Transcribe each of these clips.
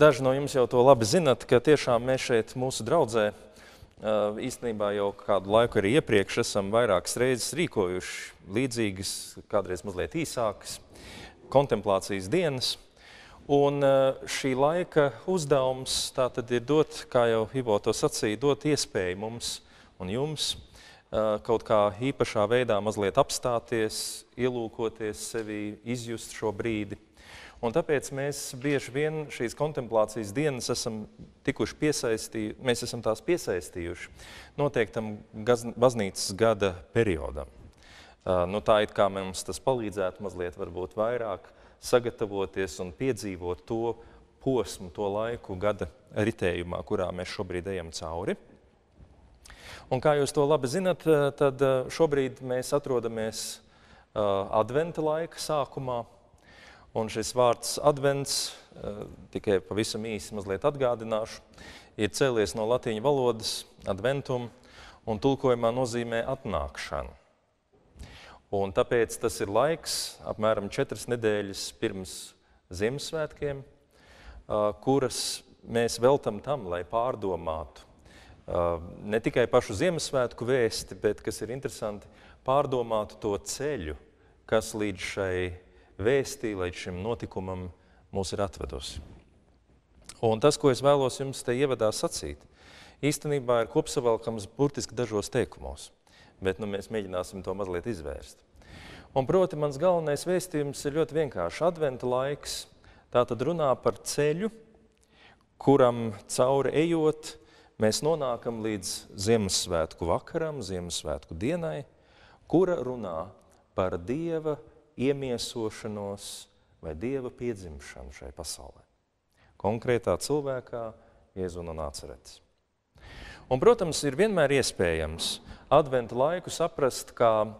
Daži no jums jau to labi zinat, ka tiešām mēs šeit mūsu draudzē īstenībā jau kādu laiku arī iepriekš esam vairākas reizes rīkojuši līdzīgas, kādreiz mazliet īsākas kontemplācijas dienas. Un šī laika uzdevums tātad ir dot, kā jau Ivo to sacīja, dot iespēju mums un jums kaut kā īpašā veidā mazliet apstāties, ielūkoties sevi, izjust šo brīdi – Un tāpēc mēs bieži vien šīs kontemplācijas dienas esam tikuši piesaistījuši, mēs esam tās piesaistījuši noteiktam baznīcas gada periodam. Uh, nu, tā it kā mums tas palīdzētu mazliet varbūt vairāk sagatavoties un piedzīvot to posmu, to laiku gada ritējumā, kurā mēs šobrīd ejam cauri. Un kā jūs to labi zinat, tad šobrīd mēs atrodamies uh, adventa laika sākumā, Un šis vārds advents, eh, tikai pavisam īsi mazliet atgādināšu, ir cēlies no latīņu valodas adventum un tulkojumā nozīmē atnākšanu. Un tāpēc tas ir laiks, apmēram četras nedēļas pirms Ziemassvētkiem, eh, kuras mēs veltam tam, lai pārdomātu eh, ne tikai pašu Ziemassvētku vēsti, bet, kas ir interesanti, pārdomātu to ceļu, kas līdz šai vēstī līdz šim notikumam mūs ir atvedusi. Un tas, ko es vēlos jums te ievadā sacīt, īstenībā ir kopsavalkams burtiski dažos teikumos, bet nu, mēs mēģināsim to mazliet izvērst. Un, proti, mans galvenais vēstījums ir ļoti vienkāršs. Adventa laiks tā tad runā par ceļu, kuram cauri ejot, mēs nonākam līdz Ziemassvētku vakaram, Ziemassvētku dienai, kura runā par Dieva iemiesošanos vai dieva piedzimšanu šai pasaulē. Konkrētā cilvēkā Jēzu no Nāceretes. Un, protams, ir vienmēr iespējams adventu laiku saprast kā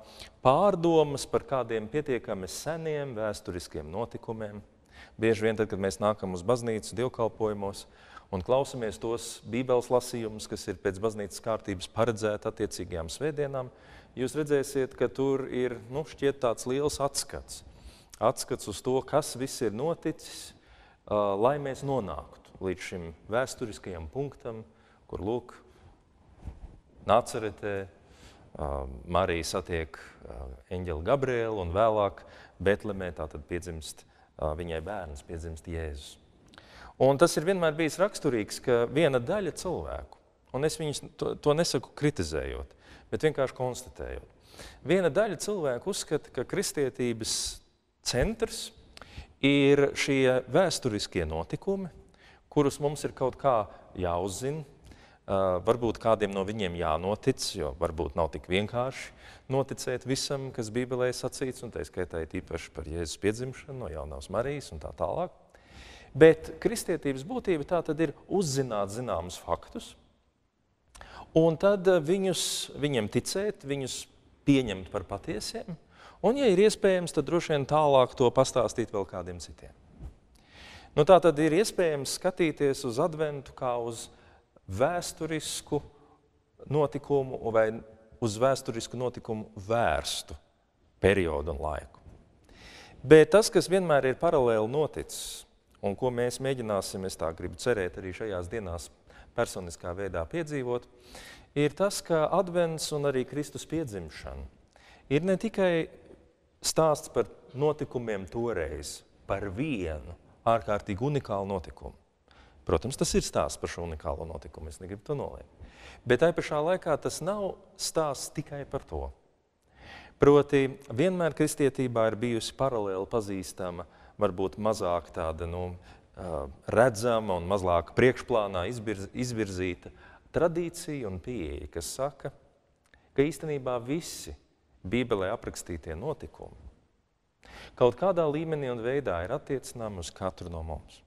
pārdomas par kādiem pietiekami seniem vēsturiskiem notikumiem. Bieži vien, tad, kad mēs nākam uz baznīcu dievkalpojumos un klausamies tos bībeles lasījumus, kas ir pēc baznīcas kārtības paredzēti attiecīgajām svētdienām, jūs redzēsiet, ka tur ir nu, tāds liels atskats. Atskats uz to, kas viss ir noticis, uh, lai mēs nonāktu līdz šim vēsturiskajam punktam, kur lūk, Nāceretē uh, Marija satiek uh, eņģeli Gabrielu un vēlāk Betlemē tātad piedzimst viņai bērns, piedzimst Jēzus. Un tas ir vienmēr bijis raksturīgs, ka viena daļa cilvēku, un es viņus to, to nesaku kritizējot, bet vienkārši konstatējot. Viena daļa cilvēku uzskata, ka kristietības centrs ir šie vēsturiskie notikumi, kurus mums ir kaut kā jāuzzina, varbūt kādiem no viņiem jānotic, jo varbūt nav tik vienkārši noticēt visam, kas Bībelē sacīts, un tā skaitā ir īpaši par Jēzus piedzimšanu, no jaunās Marijas un tā tālāk. Bet kristietības būtība tā tad ir uzzināt zināmus faktus, un tad eh, viņus, viņiem ticēt, viņus pieņemt par patiesiem, un, ja ir iespējams, tad droši vien tālāk to pastāstīt vēl kādiem citiem. Nu, tā tad ir iespējams skatīties uz adventu kā uz vēsturisku notikumu vai uz vēsturisku notikumu vērstu periodu un laiku. Bet tas, kas vienmēr ir paralēli noticis, un ko mēs mēģināsim, es tā gribu cerēt, arī šajās dienās personiskā veidā piedzīvot, ir tas, ka advents un arī Kristus piedzimšana ir ne tikai stāsts par notikumiem toreiz, par vienu ārkārtīgi unikālu notikumu. Protams, tas ir stāsts par šo unikālo notikumu, es negribu to noliekt. Bet tai pašā laikā tas nav stāsts tikai par to. Proti, vienmēr kristietībā ir bijusi paralēli pazīstama, varbūt mazāk tāda nu, redzama un mazāk priekšplānā izvirzīta tradīcija un pieeja, kas saka, ka īstenībā visi Bībelē aprakstītie notikumi kaut kādā līmenī un veidā ir attiecināmi uz katru no mums.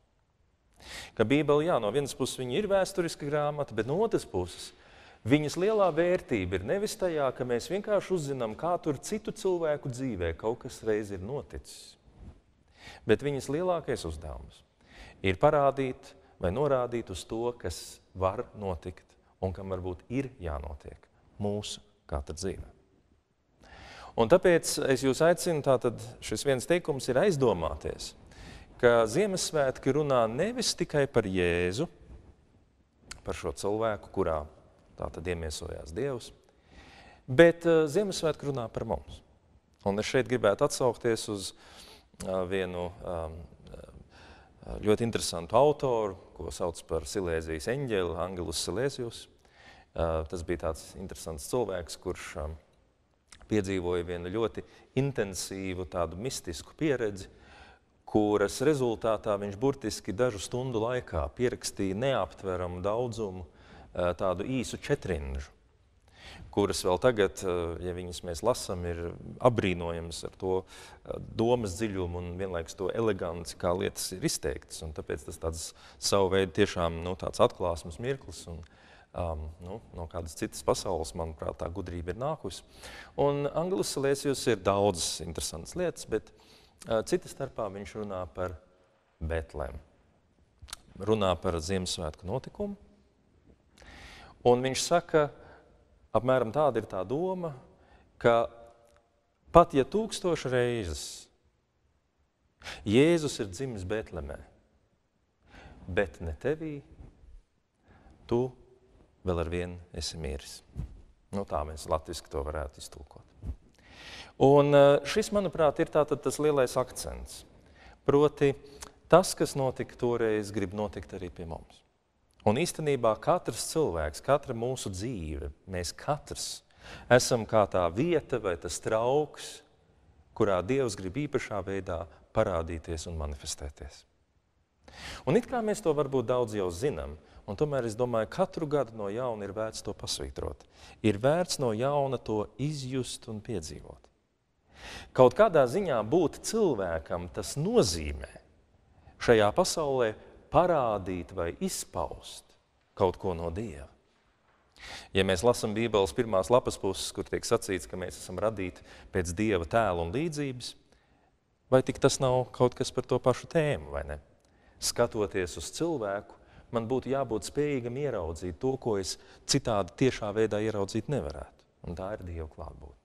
Ka Bībele, jā, no vienas puses viņa ir vēsturiska grāmata, bet no otras puses viņas lielā vērtība ir nevis tajā, ka mēs vienkārši uzzinām, kā tur citu cilvēku dzīvē kaut kas reiz ir noticis, bet viņas lielākais uzdevums ir parādīt vai norādīt uz to, kas var notikt un kam varbūt ir jānotiek mūsu katra dzīvē. Un tāpēc es jūs aicinu, tātad šis viens teikums ir aizdomāties, ka Ziemassvētki runā nevis tikai par Jēzu, par šo cilvēku, kurā tā tad iemiesojās Dievs, bet uh, Ziemassvētki runā par mums. Un es šeit gribētu atsaukties uz uh, vienu um, ļoti interesantu autoru, ko sauc par Silēzijas eņģeli, Angelus Silēzijus. Uh, tas bija tāds interesants cilvēks, kurš um, piedzīvoja vienu ļoti intensīvu tādu mistisku pieredzi, kuras rezultātā viņš burtiski dažu stundu laikā pierakstīja neaptveramu daudzumu tādu īsu četrinžu, kuras vēl tagad, ja viņas mēs lasām, ir apbrīnojams ar to domas dziļumu un vienlaikus to eleganci, kā lietas ir izteiktas. Un tāpēc tas tāds savu veidu tiešām nu, tāds atklāsmes mirklis. Un, um, nu, no kādas citas pasaules, manuprāt, tā gudrība ir nākusi. Un Anglis Salēsijos ir daudzas interesantas lietas, bet uh, cita starpā viņš runā par Betlēmu. Runā par Ziemassvētku notikumu. Un viņš saka, apmēram tāda ir tā doma, ka pat ja tūkstoši reizes Jēzus ir dzimis Betlemē, bet ne tevī, tu vēl ar vienu esi miris. Nu, tā mēs latviešu to varētu iztulkot. Un eh, šis, manuprāt, ir tas lielais akcents. Proti, tas, kas notika toreiz, grib notikt arī pie mums. Un īstenībā katrs cilvēks, katra mūsu dzīve, mēs katrs esam kā tā vieta vai tas trauks, kurā Dievs grib īpašā veidā parādīties un manifestēties. Un it kā mēs to varbūt daudz jau zinām, Un tomēr es domāju, ka katru gadu no jauna ir vērts to pasvītrot. Ir vērts no jauna to izjust un piedzīvot. Kaut kādā ziņā būt cilvēkam tas nozīmē šajā pasaulē parādīt vai izpaust kaut ko no Dieva. Ja mēs lasām Bībeles pirmās lapas puses, kur tiek sacīts, ka mēs esam radīti pēc Dieva tēla un līdzības, vai tik tas nav kaut kas par to pašu tēmu, vai ne? Skatoties uz cilvēku, man būtu jābūt spējīgam ieraudzīt to, ko es citādi tiešā veidā ieraudzīt nevarētu. Un tā ir Dieva klātbūtne.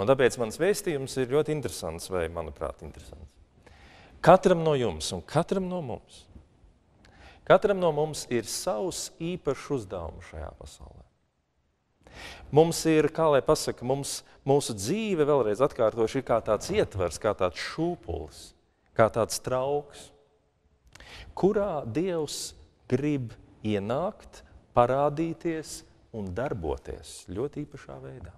Un tāpēc mans vēstījums ir ļoti interesants, vai manuprāt, interesants. Katram no jums un katram no mums, katram no mums ir savs īpašs uzdevums šajā pasaulē. Mums ir, kā lai pasaka, mums, mūsu dzīve, vēlreiz atkārtoši, ir kā tāds ietvers, kā tāds šūpulis, kā tāds trauks kurā Dievs grib ienākt, parādīties un darboties ļoti īpašā veidā.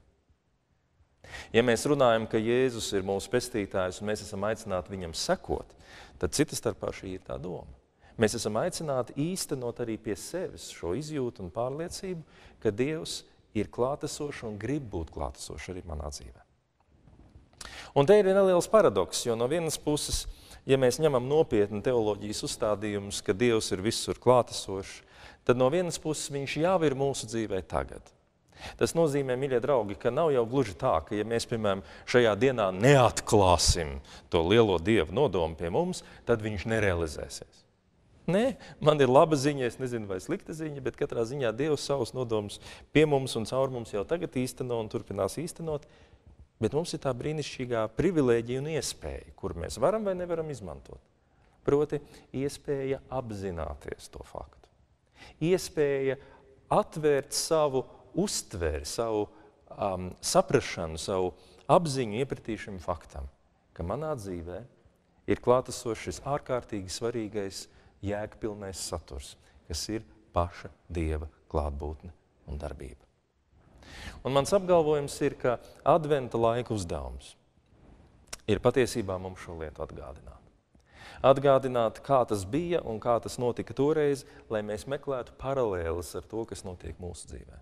Ja mēs runājam, ka Jēzus ir mūsu pestītājs un mēs esam aicināti viņam sekot, tad cita starpā šī ir tā doma. Mēs esam aicināti īstenot arī pie sevis šo izjūtu un pārliecību, ka Dievs ir klātesošs un grib būt klātesošs arī manā dzīvē. Un te ir neliels paradoks, jo no vienas puses ja mēs ņemam nopietni teoloģijas uzstādījumus, ka Dievs ir visur klātesošs, tad no vienas puses viņš jau ir mūsu dzīvē tagad. Tas nozīmē, mīļie draugi, ka nav jau gluži tā, ka ja mēs, piemēram, šajā dienā neatklāsim to lielo dievu nodomu pie mums, tad viņš nerealizēsies. Nē, man ir laba ziņa, es nezinu, vai slikta ziņa, bet katrā ziņā Dievs savus nodomus pie mums un caur mums jau tagad īsteno un turpinās īstenot. Bet mums ir tā brīnišķīgā privilēģija un iespēja, kur mēs varam vai nevaram izmantot. Proti, iespēja apzināties to faktu. Iespēja atvērt savu uztveri, savu um, saprašanu, savu apziņu iepratī šim faktam, ka manā dzīvē ir klātesošs šis ārkārtīgi svarīgais, jēgpilnais saturs, kas ir paša Dieva klātbūtne un darbība. Un mans apgalvojums ir, ka adventa laika uzdevums ir patiesībā mums šo lietu atgādināt. Atgādināt, kā tas bija un kā tas notika toreiz, lai mēs meklētu paralēles ar to, kas notiek mūsu dzīvē.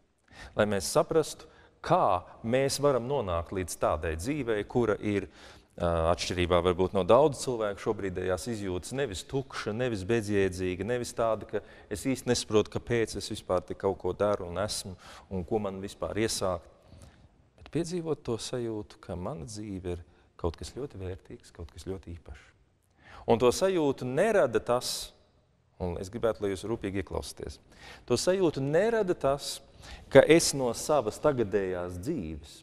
Lai mēs saprastu, kā mēs varam nonākt līdz tādai dzīvei, kura ir Atšķirībā varbūt no daudz cilvēku šobrīdējās izjūtas nevis tukša, nevis bezjēdzīga, nevis tāda, ka es īsti nesaprotu, kāpēc es vispār kaut ko daru un esmu un ko man vispār iesākt. Bet piedzīvot to sajūtu, ka mana dzīve ir kaut kas ļoti vērtīgs, kaut kas ļoti īpašs. Un to sajūtu nerada tas, un es gribētu, lai jūs rūpīgi ieklausieties, to sajūtu nerada tas, ka es no savas tagadējās dzīves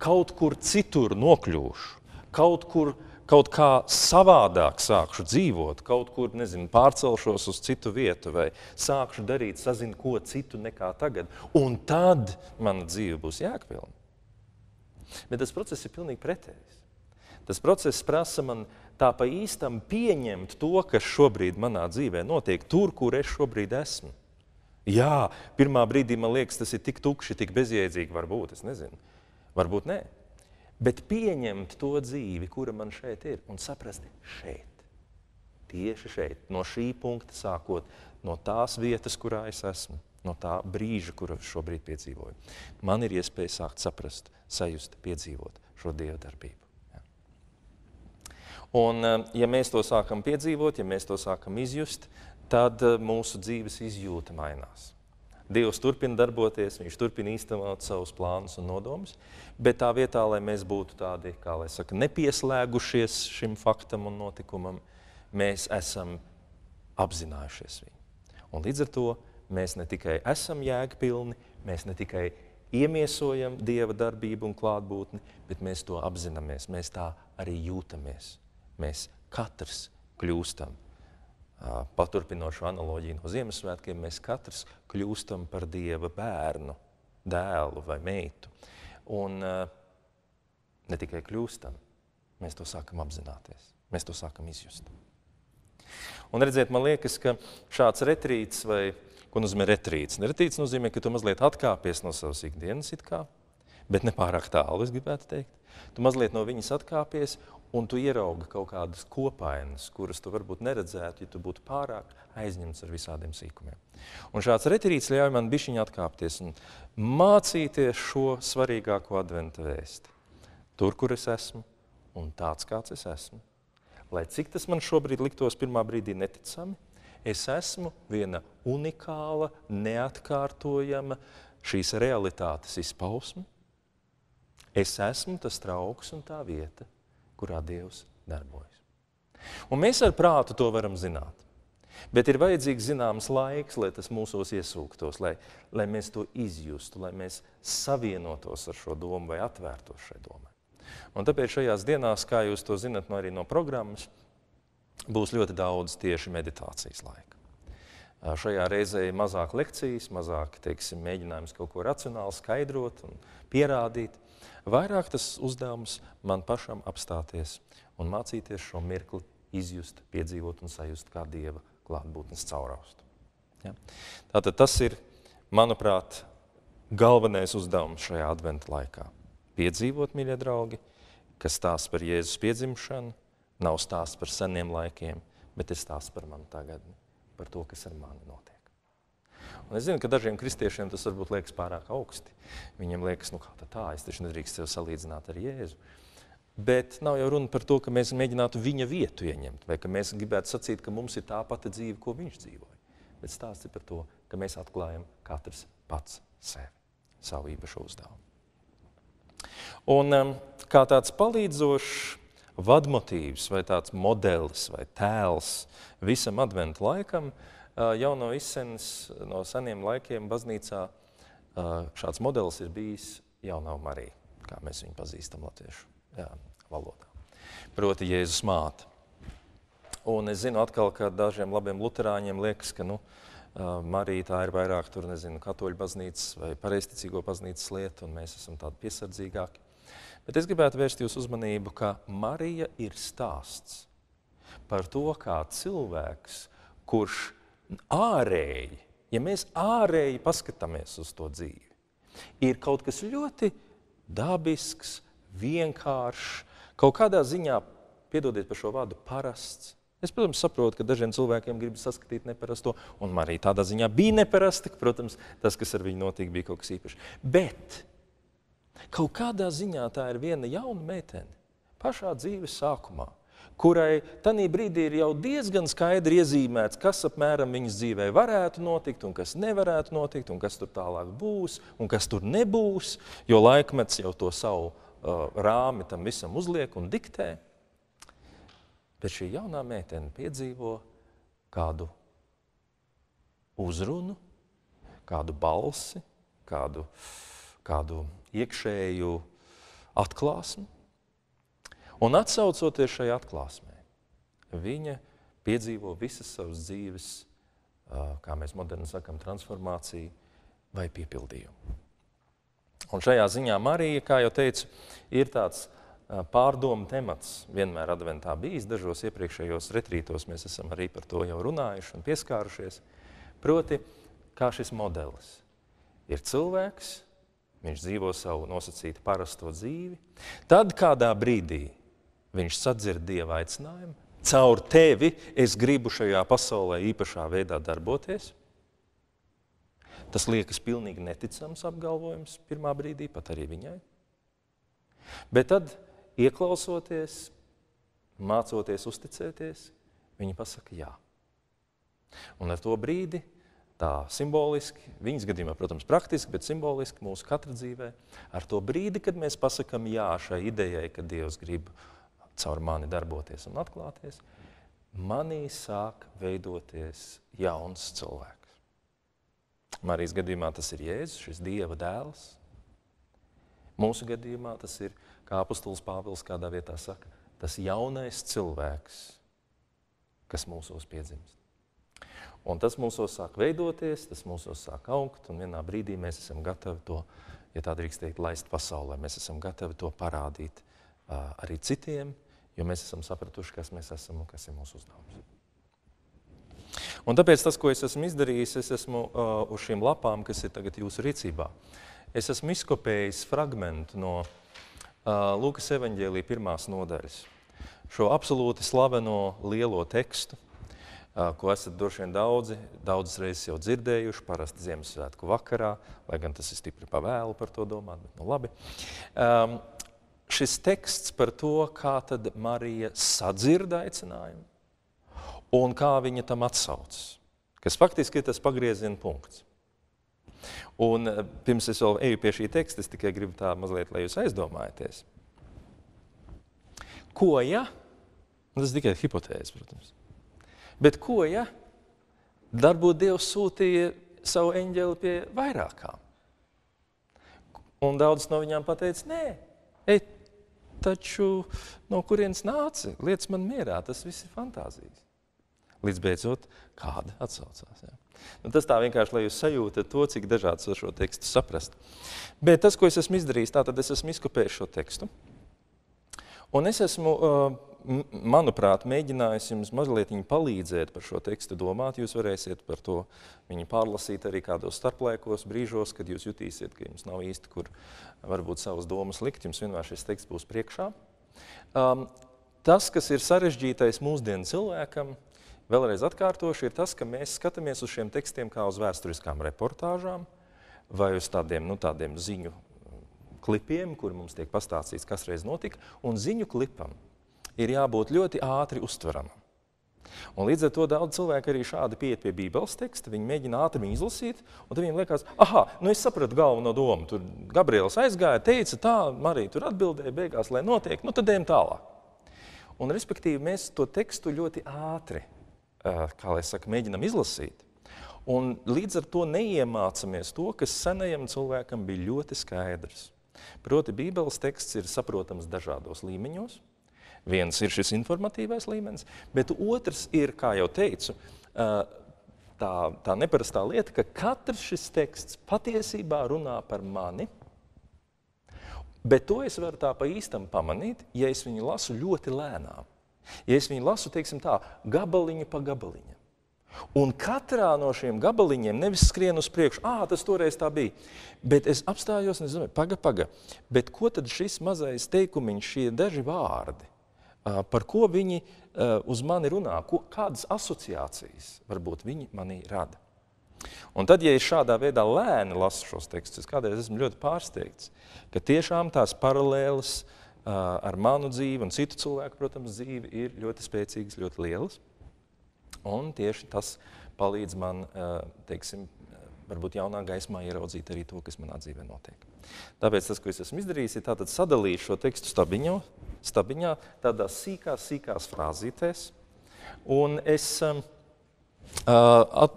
kaut kur citur nokļūšu kaut kur kaut kā savādāk sākšu dzīvot, kaut kur, nezinu, pārcelšos uz citu vietu, vai sākšu darīt, sazinu, ko citu nekā tagad. Un tad mana dzīve būs jēgpilna. Bet tas process ir pilnīgi pretējs. Tas process prasa man tā pa īstam pieņemt to, kas šobrīd manā dzīvē notiek, tur, kur es šobrīd esmu. Jā, pirmā brīdī man liekas, tas ir tik tukši, tik bezjēdzīgi, varbūt, es nezinu, varbūt nē. Bet pieņemt to dzīvi, kura man šeit ir, un saprast, šeit, tieši šeit, no šī punkta sākot, no tās vietas, kurā es esmu, no tā brīža, kuru šobrīd piedzīvoju. Man ir iespēja sākt saprast, sajust, piedzīvot šo dievu darbību. Ja. Un, eh, ja mēs to sākam piedzīvot, ja mēs to sākam izjust, tad eh, mūsu dzīves izjūta mainās. Dievs turpina darboties, viņš turpina īstenot savus plānus un nodomus, bet tā vietā, lai mēs būtu tādi, kā lai saka, nepieslēgušies šim faktam un notikumam, mēs esam apzinājušies viņu. Un līdz ar to mēs ne tikai esam jēgpilni, mēs ne tikai iemiesojam Dieva darbību un klātbūtni, bet mēs to apzināmies, mēs tā arī jūtamies. Mēs katrs kļūstam paturpinot šo analoģiju no Ziemassvētkiem, mēs katrs kļūstam par Dieva bērnu, dēlu vai meitu. Un ne tikai kļūstam, mēs to sākam apzināties, mēs to sākam izjust. Un redziet, man liekas, ka šāds retrīts vai ko nozīmē retrīts? Retrīts nozīmē, ka tu mazliet atkāpies no savas ikdienas it kā, bet ne pārāk tālu, es gribētu teikt. Tu mazliet no viņas atkāpies un tu ieraugi kaut kādas kopainas, kuras tu varbūt neredzētu, ja tu būtu pārāk aizņemts ar visādiem sīkumiem. Un šāds retrīts ļauj man bišķiņu atkāpties un mācīties šo svarīgāko adventa vēsti. Tur, kur es esmu un tāds, kāds es esmu. Lai cik tas man šobrīd liktos pirmā brīdī neticami, es esmu viena unikāla, neatkārtojama šīs realitātes izpausme. Es esmu tas trauks un tā vieta, kurā Dievs darbojas. Un mēs ar prātu to varam zināt. Bet ir vajadzīgs zināms laiks, lai tas mūsos iesūktos, lai, lai mēs to izjustu, lai mēs savienotos ar šo domu vai atvērtos šai domai. Un tāpēc šajās dienās, kā jūs to zinat no arī no programmas, būs ļoti daudz tieši meditācijas laika. Šajā reizē ir mazāk lekcijas, mazāk teiksim, mēģinājums kaut ko racionāli skaidrot un pierādīt, Vairāk tas uzdevums man pašam apstāties un mācīties šo mirkli izjust, piedzīvot un sajust kā Dieva klātbūtnes cauraustu. Ja? Tātad tas ir, manuprāt, galvenais uzdevums šajā adventa laikā. Piedzīvot, mīļie draugi, kas stāsta par Jēzus piedzimšanu, nav stāsts par seniem laikiem, bet ir stāsts par manu tagadni, par to, kas ar mani notiek. Un es zinu, ka dažiem kristiešiem tas varbūt liekas pārāk augsti. Viņiem liekas, nu kā tā, es taču nedrīkst sev salīdzināt ar Jēzu. Bet nav jau runa par to, ka mēs mēģinātu viņa vietu ieņemt, vai ka mēs gribētu sacīt, ka mums ir tā pati dzīve, ko viņš dzīvoja. Bet stāsts ir par to, ka mēs atklājam katrs pats sevi, savu īpašo uzdevumu. Un um, kā tāds palīdzošs vadmotīvs vai tāds modelis vai tēls visam adventu laikam, uh, jau no izsenes, no seniem laikiem baznīcā šāds modelis ir bijis jaunā Marija, kā mēs viņu pazīstam latviešu jā, valodā. Proti Jēzus māte. Un es zinu atkal, ka dažiem labiem luterāņiem liekas, ka nu, Marija tā ir vairāk tur, nezinu, katoļu baznīcas vai pareisticīgo baznīcas lieta, un mēs esam tādi piesardzīgāki. Bet es gribētu vērst jūsu uzmanību, ka Marija ir stāsts par to, kā cilvēks, kurš ārēji, ja mēs ārēji paskatāmies uz to dzīvi, ir kaut kas ļoti dabisks, vienkāršs, kaut kādā ziņā, piedodiet par šo vārdu, parasts. Es, protams, saprotu, ka dažiem cilvēkiem grib saskatīt neparasto, un man arī tādā ziņā bija neparasti, ka, protams, tas, kas ar viņu notika, bija kaut kas īpašs. Bet kaut kādā ziņā tā ir viena jauna meitene pašā dzīves sākumā, kurai tajā brīdī ir jau diezgan skaidri iezīmēts, kas apmēram viņas dzīvē varētu notikt, un kas nevarētu notikt, un kas tur tālāk būs, un kas tur nebūs. Jo laikmets jau to savu uh, rāmi tam visam uzliek un diktē. Bet šī jaunā meitene piedzīvo kādu uzrunu, kādu balsi, kādu, kādu iekšēju atklāsmi. Un atsaucoties šai atklāsmē, viņa piedzīvo visas savas dzīves, kā mēs moderni sakam, transformāciju vai piepildījumu. Un šajā ziņā Marija, kā jau teicu, ir tāds pārdomu temats vienmēr adventā bijis. Dažos iepriekšējos retrītos mēs esam arī par to jau runājuši un pieskārušies. Proti, kā šis modelis ir cilvēks, viņš dzīvo savu nosacītu parasto dzīvi, tad kādā brīdī viņš sadzird Dieva aicinājumu, caur tevi es gribu šajā pasaulē īpašā veidā darboties. Tas liekas pilnīgi neticams apgalvojums pirmā brīdī, pat arī viņai. Bet tad, ieklausoties, mācoties uzticēties, viņa pasaka jā. Un ar to brīdi tā simboliski, viņas gadījumā, protams, praktiski, bet simboliski mūsu katra dzīvē, ar to brīdi, kad mēs pasakām jā šai idejai, ka Dievs grib caur mani darboties un atklāties, manī sāk veidoties jauns cilvēks. Marijas gadījumā tas ir Jēzus, šis Dieva dēls. Mūsu gadījumā tas ir, kā apustulis Pāvils kādā vietā saka, tas jaunais cilvēks, kas mūsos piedzimst. Un tas mūsos sāk veidoties, tas mūsos sāk augt, un vienā brīdī mēs esam gatavi to, ja tā drīkst teikt, laist pasaulē. Mēs esam gatavi to parādīt uh, arī citiem, jo mēs esam sapratuši, kas mēs esam un kas ir mūsu uzdevums. Un tāpēc tas, ko es esmu izdarījis, es esmu uh, uz šīm lapām, kas ir tagad jūsu rīcībā, es esmu izkopējis fragmentu no uh, Lūkas evaņģēlī pirmās nodaļas. Šo absolūti slaveno lielo tekstu, ko esat droši vien daudzi, daudzas reizes jau dzirdējuši, parasti Ziemassvētku vakarā, lai gan tas ir stipri pavēlu par to domāt, bet nu labi. Um, šis teksts par to, kā tad Marija sadzirda aicinājumu un kā viņa tam atsaucas, kas faktiski ir tas pagrieziena punkts. Un pirms es vēl eju pie šī teksta, es tikai gribu tā mazliet, lai jūs aizdomājaties. Ko, ja? Tas ir tikai hipotēze, protams. Bet ko, ja? Varbūt Dievs sūtīja savu eņģeli pie vairākām. Un daudz no viņām pateica, nē, ej, taču no kurienes nāci? Lietas man mierā, tas viss ir fantāzijas. Līdz beidzot, kāda atsaucās. Ja. Nu, tas tā vienkārši, lai jūs sajūtat to, cik dažāds var šo tekstu saprast. Bet tas, ko es esmu izdarījis, tātad es esmu izkopējis šo tekstu. Un es esmu uh, manuprāt, mēģinājis jums mazliet palīdzēt par šo tekstu domāt. Jūs varēsiet par to viņu pārlasīt arī kādos starplaikos, brīžos, kad jūs jutīsiet, ka jums nav īsti, kur varbūt savas domas likt. Jums vienmēr šis teksts būs priekšā. Um, tas, kas ir sarežģītais mūsdienu cilvēkam, vēlreiz atkārtoši, ir tas, ka mēs skatāmies uz šiem tekstiem kā uz vēsturiskām reportāžām vai uz tādiem, nu, tādiem ziņu klipiem, kur mums tiek pastāstīts, kas reiz notika, un ziņu klipam ir jābūt ļoti ātri uztveramam. Un līdz ar to daudz cilvēku arī šādi pieiet pie Bībeles teksta. Viņi mēģina ātri viņu izlasīt, un tad viņiem liekas, ah, nu es sapratu galveno domu. Tur Gabriels aizgāja, teica, tā, Marija tur atbildēja, beigās, lai notiek, nu tad ejam tālāk. Un, respektīvi, mēs to tekstu ļoti ātri, kā lai saka, mēģinam izlasīt. Un līdz ar to neiemācāmies to, kas senajam cilvēkam bija ļoti skaidrs. Proti, Bībeles teksts ir saprotams dažādos līmeņos. Viens ir šis informatīvais līmenis, bet otrs ir, kā jau teicu, tā, tā neparastā lieta, ka katrs šis teksts patiesībā runā par mani. Bet to es varu tā pa īstam pamanīt, ja es viņu lasu ļoti lēnām. Ja es viņu lasu, teiksim tā, gabaliņu pa gabaliņam. Un katrā no šiem gabaliņiem nevis skrien uz priekšu, ah, tas toreiz tā bija. Bet es apstājos un es domāju, paga, paga. Bet ko tad šis mazais teikumiņš, šie daži vārdi? Par ko viņi uz mani runā, ko, kādas asociācijas varbūt viņi manī rada. Un tad, ja es šādā veidā lēni lasu šos tekstus, es kādreiz esmu ļoti pārsteigts, ka tiešām tās paralēles ar manu dzīvi un citu cilvēku, protams, dzīvi ir ļoti spēcīgas, ļoti lielas. Un tieši tas palīdz man, teiksim, varbūt jaunā gaismā ieraudzīt arī to, kas manā dzīvē notiek. Tāpēc tas, ko es esmu izdarījis, ir tātad sadalīt šo tekstu stabiņo, stabiņā, tādās sīkās, sīkās frāzītēs. Un es um, uh, at,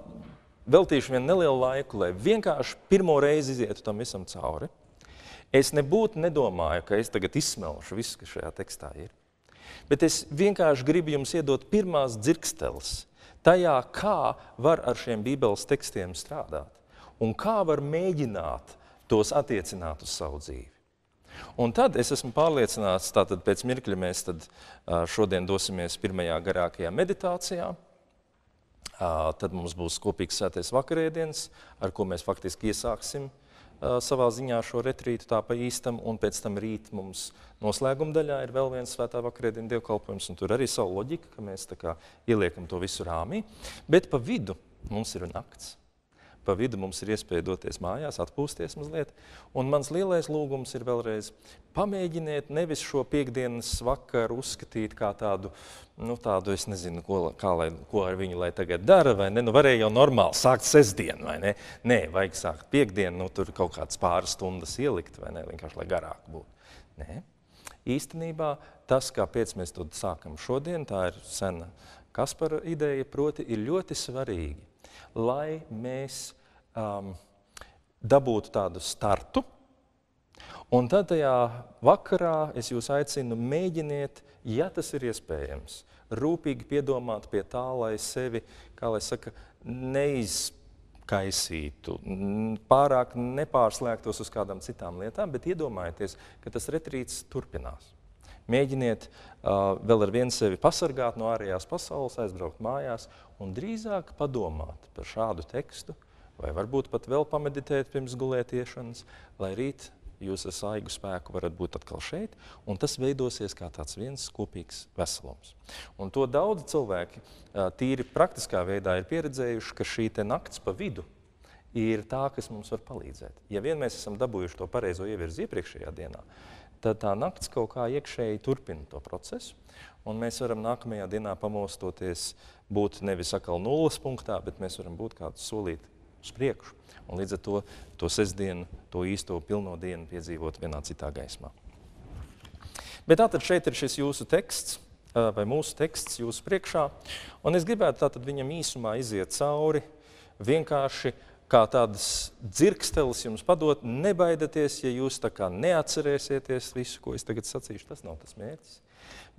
veltīšu vienu nelielu laiku, lai vienkārši pirmo reizi izietu tam visam cauri. Es nebūtu nedomāju, ka es tagad izsmelšu visu, kas šajā tekstā ir. Bet es vienkārši gribu jums iedot pirmās dzirksteles tajā, kā var ar šiem Bībeles tekstiem strādāt un kā var mēģināt tos attiecināt uz savu dzīvi. Un tad es esmu pārliecināts, ka pēc mirkļa mēs šodien dosimies pirmajā garākajā meditācijā. Tad mums būs kopīgs sētais vakarēdiens, ar ko mēs faktiski iesāksim savā ziņā šo retrītu tā pa īstam, un pēc tam rīt mums noslēguma daļā ir vēl viens svētā vakarēdiena dievkalpojums, un tur arī savu loģiku, ka mēs tā kā ieliekam to visu rāmī, bet pa vidu mums ir nakts pa vidu mums ir iespēja doties mājās, atpūsties mazliet. Un mans lielais lūgums ir vēlreiz pamēģiniet nevis šo piekdienas vakaru uzskatīt kā tādu, nu tādu es nezinu, ko, kā lai, ko ar viņu lai tagad dara, vai ne? Nu varēja jau normāli sākt sestdienu, vai ne? Nē, vajag sākt piekdienu, nu tur kaut kāds pāris stundas ielikt, vai ne? Vienkārši, lai garāk būtu. Nē. Īstenībā tas, kāpēc mēs to sākam šodien, tā ir sena Kaspara ideja, proti ir ļoti svarīgi, lai mēs um, dabūtu tādu startu. Un tad tajā vakarā es jūs aicinu mēģiniet, ja tas ir iespējams, rūpīgi piedomāt pie tā, lai sevi, kā lai saka, neizkaisītu, pārāk nepārslēgtos uz kādām citām lietām, bet iedomājieties, ka tas retrīts turpinās. Mēģiniet uh, vēl ar vienu sevi pasargāt no ārējās pasaules, aizbraukt mājās un drīzāk padomāt par šādu tekstu, vai varbūt pat vēl pameditēt pirms gulētiešanas, lai rīt jūs ar saigu spēku varat būt atkal šeit, un tas veidosies kā tāds viens kopīgs veselums. Un to daudz cilvēki tīri praktiskā veidā ir pieredzējuši, ka šī te nakts pa vidu ir tā, kas mums var palīdzēt. Ja vien mēs esam dabūjuši to pareizo ievirzi iepriekšējā dienā, tad tā nakts kaut kā iekšēji turpina to procesu, un mēs varam nākamajā dienā pamostoties būt nevis atkal nulles punktā, bet mēs varam būt kādu solīti uz priekšu. Un līdz ar to, to sestdienu, to īsto pilno dienu piedzīvot vienā citā gaismā. Bet tātad šeit ir šis jūsu teksts, vai mūsu teksts jūsu priekšā, un es gribētu tātad viņam īsumā iziet cauri, vienkārši kā tādas dzirksteles jums padot, nebaidieties, ja jūs tā kā neatcerēsieties visu, ko es tagad sacīšu, tas nav tas mērķis.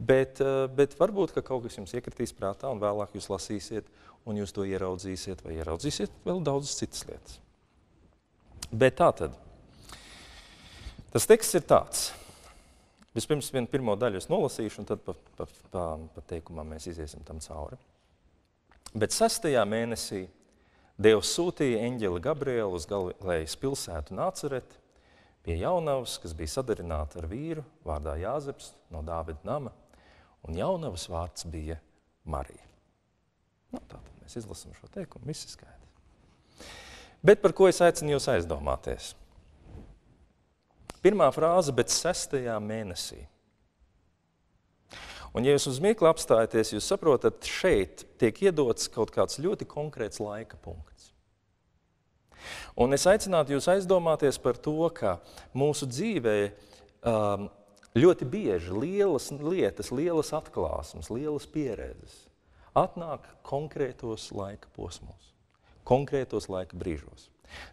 Bet, bet varbūt, ka kaut kas jums iekritīs prātā un vēlāk jūs lasīsiet un jūs to ieraudzīsiet, vai ieraudzīsiet vēl daudzas citas lietas. Bet tā tad, tas teksts ir tāds. Vispirms vienu pirmo daļu es nolasīšu, un tad pa, pa, pa, pa teikumam mēs iziesim tam cauri. Bet sestajā mēnesī Dievs sūtīja eņģeli Gabrielu uz Galilejas pilsētu Nācereti pie jaunavas, kas bija sadarināta ar vīru vārdā Jāzeps no Dāvida nama, un jaunavas vārds bija Marija. Nu, tātad mēs izlasām šo teikumu, viss ir skaidrs. Bet par ko es aicinu jūs aizdomāties? Pirmā frāze, bet sestajā mēnesī. Un, ja jūs uz mirkli apstājaties, jūs saprotat, šeit tiek iedots kaut kāds ļoti konkrēts laika punkts. Un es aicinātu jūs aizdomāties par to, ka mūsu dzīvē um, ļoti bieži lielas lietas, lielas atklāsmes, lielas pieredzes atnāk konkrētos laika posmos, konkrētos laika brīžos.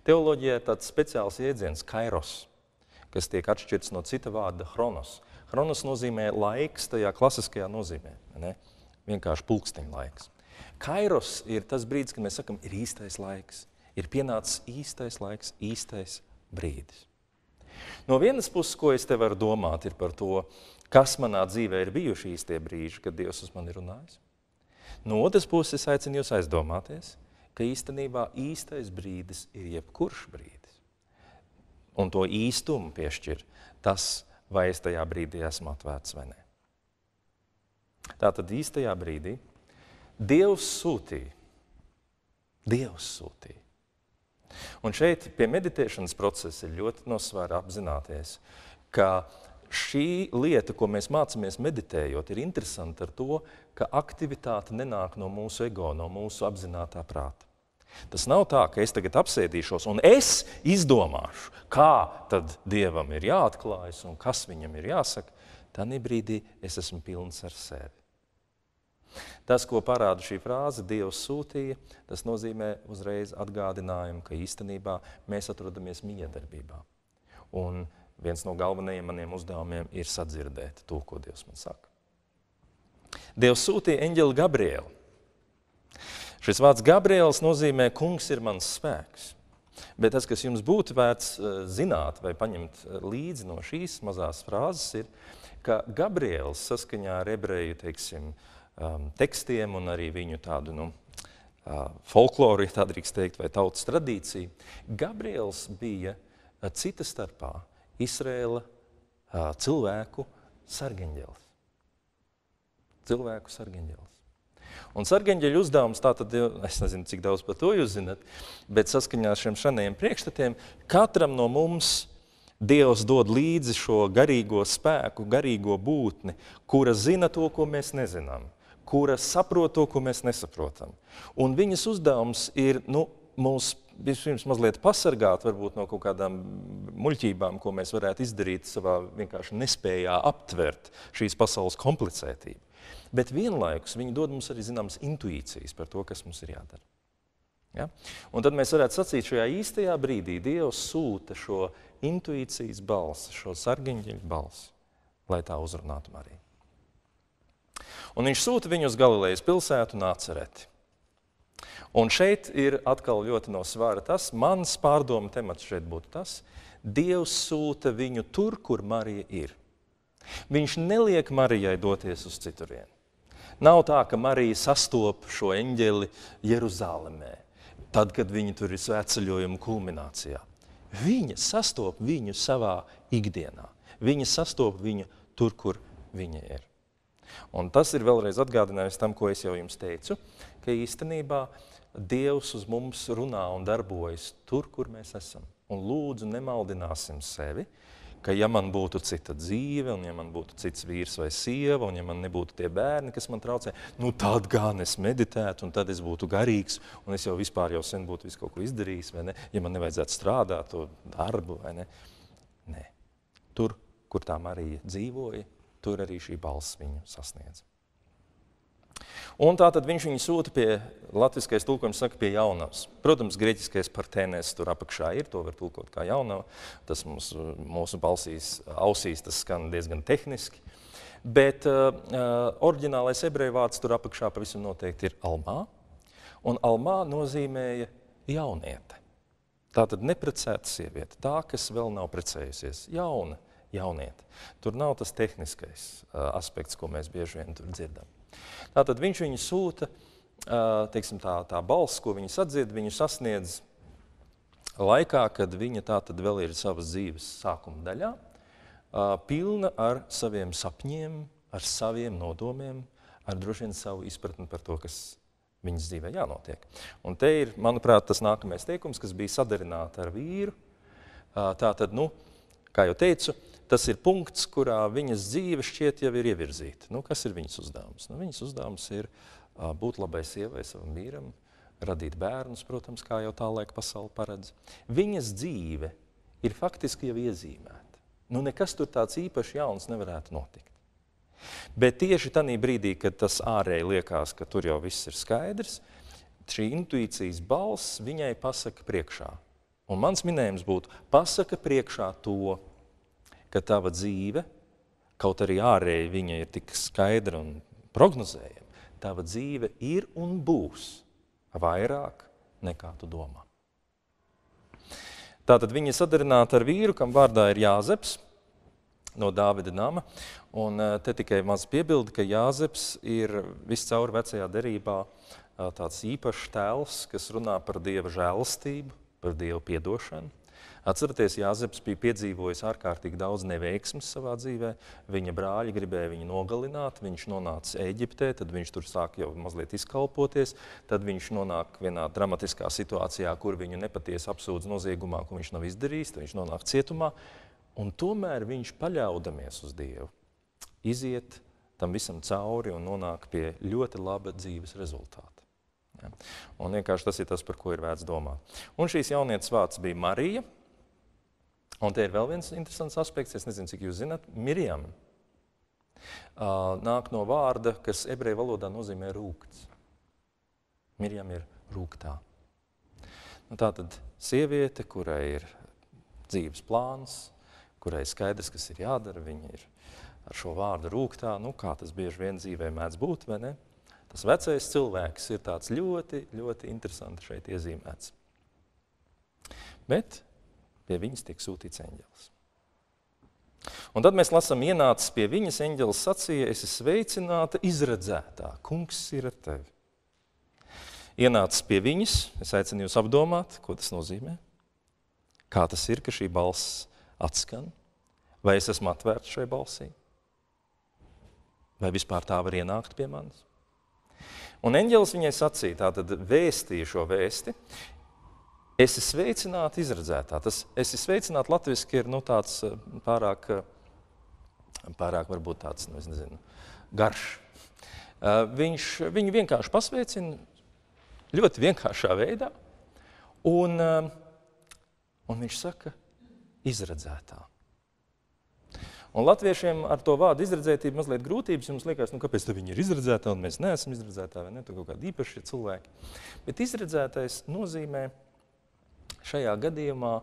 Teoloģijā ir tāds speciāls jēdziens, kairos, kas tiek atšķirts no cita vārda chronos. Chronos nozīmē laiks tajā klasiskajā nozīmē, ne? vienkārši pulksteņa laiks. Kairos ir tas brīdis, kad mēs sakam, ir īstais laiks, ir pienācis īstais laiks, īstais brīdis. No vienas puses, ko es te varu domāt, ir par to, kas manā dzīvē ir bijuši īstie brīži, kad Dievs uz mani runājis. No otras puses, es aicinu jūs aizdomāties, ka īstenībā īstais brīdis ir jebkurš brīdis. Un to īstumu piešķir tas, vai es tajā brīdī esmu atvērts vai nē. Tātad īstajā brīdī Dievs sūtīja. Dievs sūtīja. Un šeit pie meditēšanas procesa ir ļoti nosvērta apzināties, ka šī lieta, ko mēs mācāmies meditējot, ir interesanta ar to, ka aktivitāte nenāk no mūsu ego, no mūsu apzinātā prāta. Tas nav tā, ka es tagad apsēdīšos un es izdomāšu, kā tad Dievam ir jāatklājas un kas viņam ir jāsaka. Tanī brīdī es esmu pilns ar sevi. Tas, ko parāda šī frāze, Dievs sūtīja, tas nozīmē uzreiz atgādinājumu, ka īstenībā mēs atrodamies miedarbībā. Un viens no galvenajiem maniem uzdevumiem ir sadzirdēt to, ko Dievs man saka. Dievs sūtīja eņģeli Gabrielu. Šis vārds Gabriels nozīmē, kungs ir mans spēks. Bet tas, kas jums būtu vērts uh, zināt vai paņemt uh, līdzi no šīs mazās frāzes, ir, ka Gabriels saskaņā ar ebreju teiksim, um, tekstiem un arī viņu tādu nu, uh, folkloru, ja tā drīkst teikt, vai tautas tradīciju, Gabriels bija uh, cita starpā Izrēla uh, cilvēku sargeņģelis. Cilvēku sargeņģelis. Un sargeņģeļa uzdevums, tātad, es nezinu, cik daudz par to jūs zinat, bet saskaņā ar šiem šanajiem priekšstatiem, katram no mums Dievs dod līdzi šo garīgo spēku, garīgo būtni, kura zina to, ko mēs nezinām, kura saprot to, ko mēs nesaprotam. Un viņas uzdevums ir nu, mūs vispirms mazliet pasargāt varbūt, no kaut kādām muļķībām, ko mēs varētu izdarīt savā vienkārši nespējā aptvert šīs pasaules komplicētību bet vienlaikus viņi dod mums arī zināmas intuīcijas par to, kas mums ir jādara. Ja? Un tad mēs varētu sacīt, šajā īstajā brīdī Dievs sūta šo intuīcijas balsi, šo sargeņģeļu balsi, lai tā uzrunātu Mariju. Un viņš sūta viņu uz Galilejas pilsētu Nācereti. Un šeit ir atkal ļoti no svara tas, mans pārdomu temats šeit būtu tas, Dievs sūta viņu tur, kur Marija ir. Viņš neliek Marijai doties uz citurienu. Nav tā, ka Marija sastopa šo eņģeli Jeruzalemē, tad, kad viņa tur ir svētceļojuma kulminācijā. Viņa sastopa viņu savā ikdienā. Viņa sastopa viņu tur, kur viņa ir. Un tas ir vēlreiz atgādinājums tam, ko es jau jums teicu, ka īstenībā Dievs uz mums runā un darbojas tur, kur mēs esam. Un lūdzu, nemaldināsim sevi, ka ja man būtu cita dzīve, un ja man būtu cits vīrs vai sieva, un ja man nebūtu tie bērni, kas man traucē, nu tad gan es meditētu, un tad es būtu garīgs, un es jau vispār jau sen būtu visu kaut ko izdarījis, vai ne? Ja man nevajadzētu strādāt to darbu, vai ne? Nē. Tur, kur tā Marija dzīvoja, tur arī šī balss viņu sasniedz. Un tā tad viņš viņu sūta pie latviskais tulkojums, saka, pie jaunavas. Protams, grieķiskais partēnēs tur apakšā ir, to var tulkot kā jaunava. Tas mums, mūsu balsīs, ausīs tas skan diezgan tehniski. Bet uh, oriģinālais ebreju vārds tur apakšā pavisam noteikti ir almā. Un almā nozīmēja jauniete. Tā tad neprecēta sieviete, tā, kas vēl nav precējusies, jauna jauniete. Tur nav tas tehniskais uh, aspekts, ko mēs bieži vien tur dzirdam. Tātad viņš viņu sūta, teiksim, tā, tā balss, ko viņa sadzied, viņu sasniedz laikā, kad viņa tātad vēl ir savas dzīves sākuma daļā, pilna ar saviem sapņiem, ar saviem nodomiem, ar droši vien savu izpratni par to, kas viņas dzīvē jānotiek. Un te ir, manuprāt, tas nākamais teikums, kas bija sadarināta ar vīru. Tā tad, nu, kā jau teicu, tas ir punkts, kurā viņas dzīve šķiet jau ir ievirzīta. Nu, kas ir viņas uzdevums? Nu, viņas uzdevums ir uh, būt labai sievai savam vīram, radīt bērnus, protams, kā jau tā laika pasaule paredz. Viņas dzīve ir faktiski jau iezīmēta. Nu, nekas tur tāds īpaši jauns nevarētu notikt. Bet tieši tajā brīdī, kad tas ārēji liekas, ka tur jau viss ir skaidrs, šī intuīcijas balss viņai pasaka priekšā. Un mans minējums būtu, pasaka priekšā to, ka tava dzīve, kaut arī ārēji viņa ir tik skaidra un prognozējama, tava dzīve ir un būs vairāk nekā tu domā. Tātad viņa sadarināta ar vīru, kam vārdā ir Jāzeps no Dāvida nama. Un eh, te tikai maz piebildi, ka Jāzeps ir viscaur vecajā derībā eh, tāds īpašs tēls, kas runā par Dieva žēlastību, par Dievu piedošanu. Atcerieties, Jāzeps bija piedzīvojis ārkārtīgi daudz neveiksmes savā dzīvē. Viņa brāļi gribēja viņu nogalināt, viņš nonāca Eģiptē, tad viņš tur sāk jau mazliet izkalpoties. Tad viņš nonāk vienā dramatiskā situācijā, kur viņu nepatiesi apsūdz noziegumā, ko viņš nav izdarījis. Tad viņš nonāk cietumā, un tomēr viņš paļaudamies uz Dievu, iziet tam visam cauri un nonāk pie ļoti laba dzīves rezultāta. Ja? Un vienkārši tas ir tas, par ko ir vērts domāt. Un šīs jaunietes vārds bija Marija. Un te ir vēl viens interesants aspekts, es nezinu, cik jūs zināt, Mirjam. Uh, nāk no vārda, kas ebreju valodā nozīmē rūkts. Mirjam ir rūktā. Nu, tā tad sieviete, kurai ir dzīves plāns, kurai skaidrs, kas ir jādara, viņa ir ar šo vārdu rūktā, nu, kā tas bieži vien dzīvē mēdz būt, vai ne? Tas vecais cilvēks ir tāds ļoti, ļoti interesants šeit iezīmēts. Bet pie viņas tiek sūtīts eņģelis. Un tad mēs lasām, ienācis pie viņas eņģelis sacīja, es esmu sveicināta, izredzētā, kungs ir ar tevi. Ienācis pie viņas, es aicinu jūs apdomāt, ko tas nozīmē. Kā tas ir, ka šī balss atskan, vai es esmu atvērts šai balsī, vai vispār tā var ienākt pie manis. Un eņģēlis viņai sacīja, tātad vēstīja šo vēsti. Es esmu sveicināta, izredzētā. Tas es esmu sveicināta latviešu ir nu, tāds eh, pārāk, eh, pārāk varbūt tāds, nu, nezinu, garš. Eh, viņš viņu vienkārši pasveicina ļoti vienkāršā veidā, un, un viņš saka, izredzētā. Un latviešiem ar to vārdu izredzētība mazliet grūtības. Jums liekas, nu, kāpēc viņi ir izredzēti un mēs neesam izredzēti, vai ne? Tur kaut kādi īpaši cilvēki. Bet izredzētais nozīmē šajā gadījumā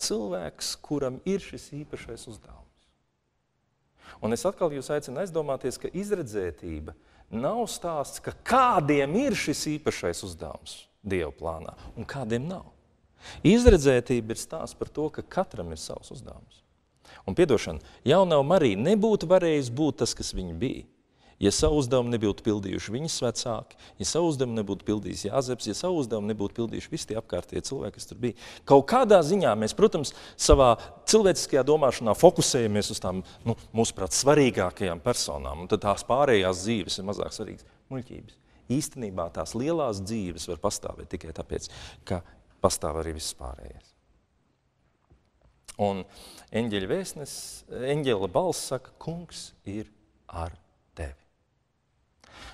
cilvēks, kuram ir šis īpašais uzdevums. Un es atkal jūs aicinu aizdomāties, ka izredzētība nav stāsts, ka kādiem ir šis īpašais uzdevums Dieva plānā un kādiem nav. Izredzētība ir stāsts par to, ka katram ir savs uzdevums. Un piedošana, jaunā Marija nebūtu varējusi būt tas, kas viņa bija. Ja savu uzdevumu nebūtu pildījuši viņas vecāki, ja savu uzdevumu nebūtu pildījis Jāzeps, ja savu uzdevumu nebūtu pildījuši visi tie apkārtējie cilvēki, kas tur bija. Kaut kādā ziņā mēs, protams, savā cilvēciskajā domāšanā fokusējamies uz tām, nu, mūsuprāt, svarīgākajām personām, un tad tās pārējās dzīves ir mazāk svarīgas muļķības. Īstenībā tās lielās dzīves var pastāvēt tikai tāpēc, ka pastāv arī viss pārējais. Un eņģeļa vēstnes, eņģeļa balss saka, kungs ir ar tevi.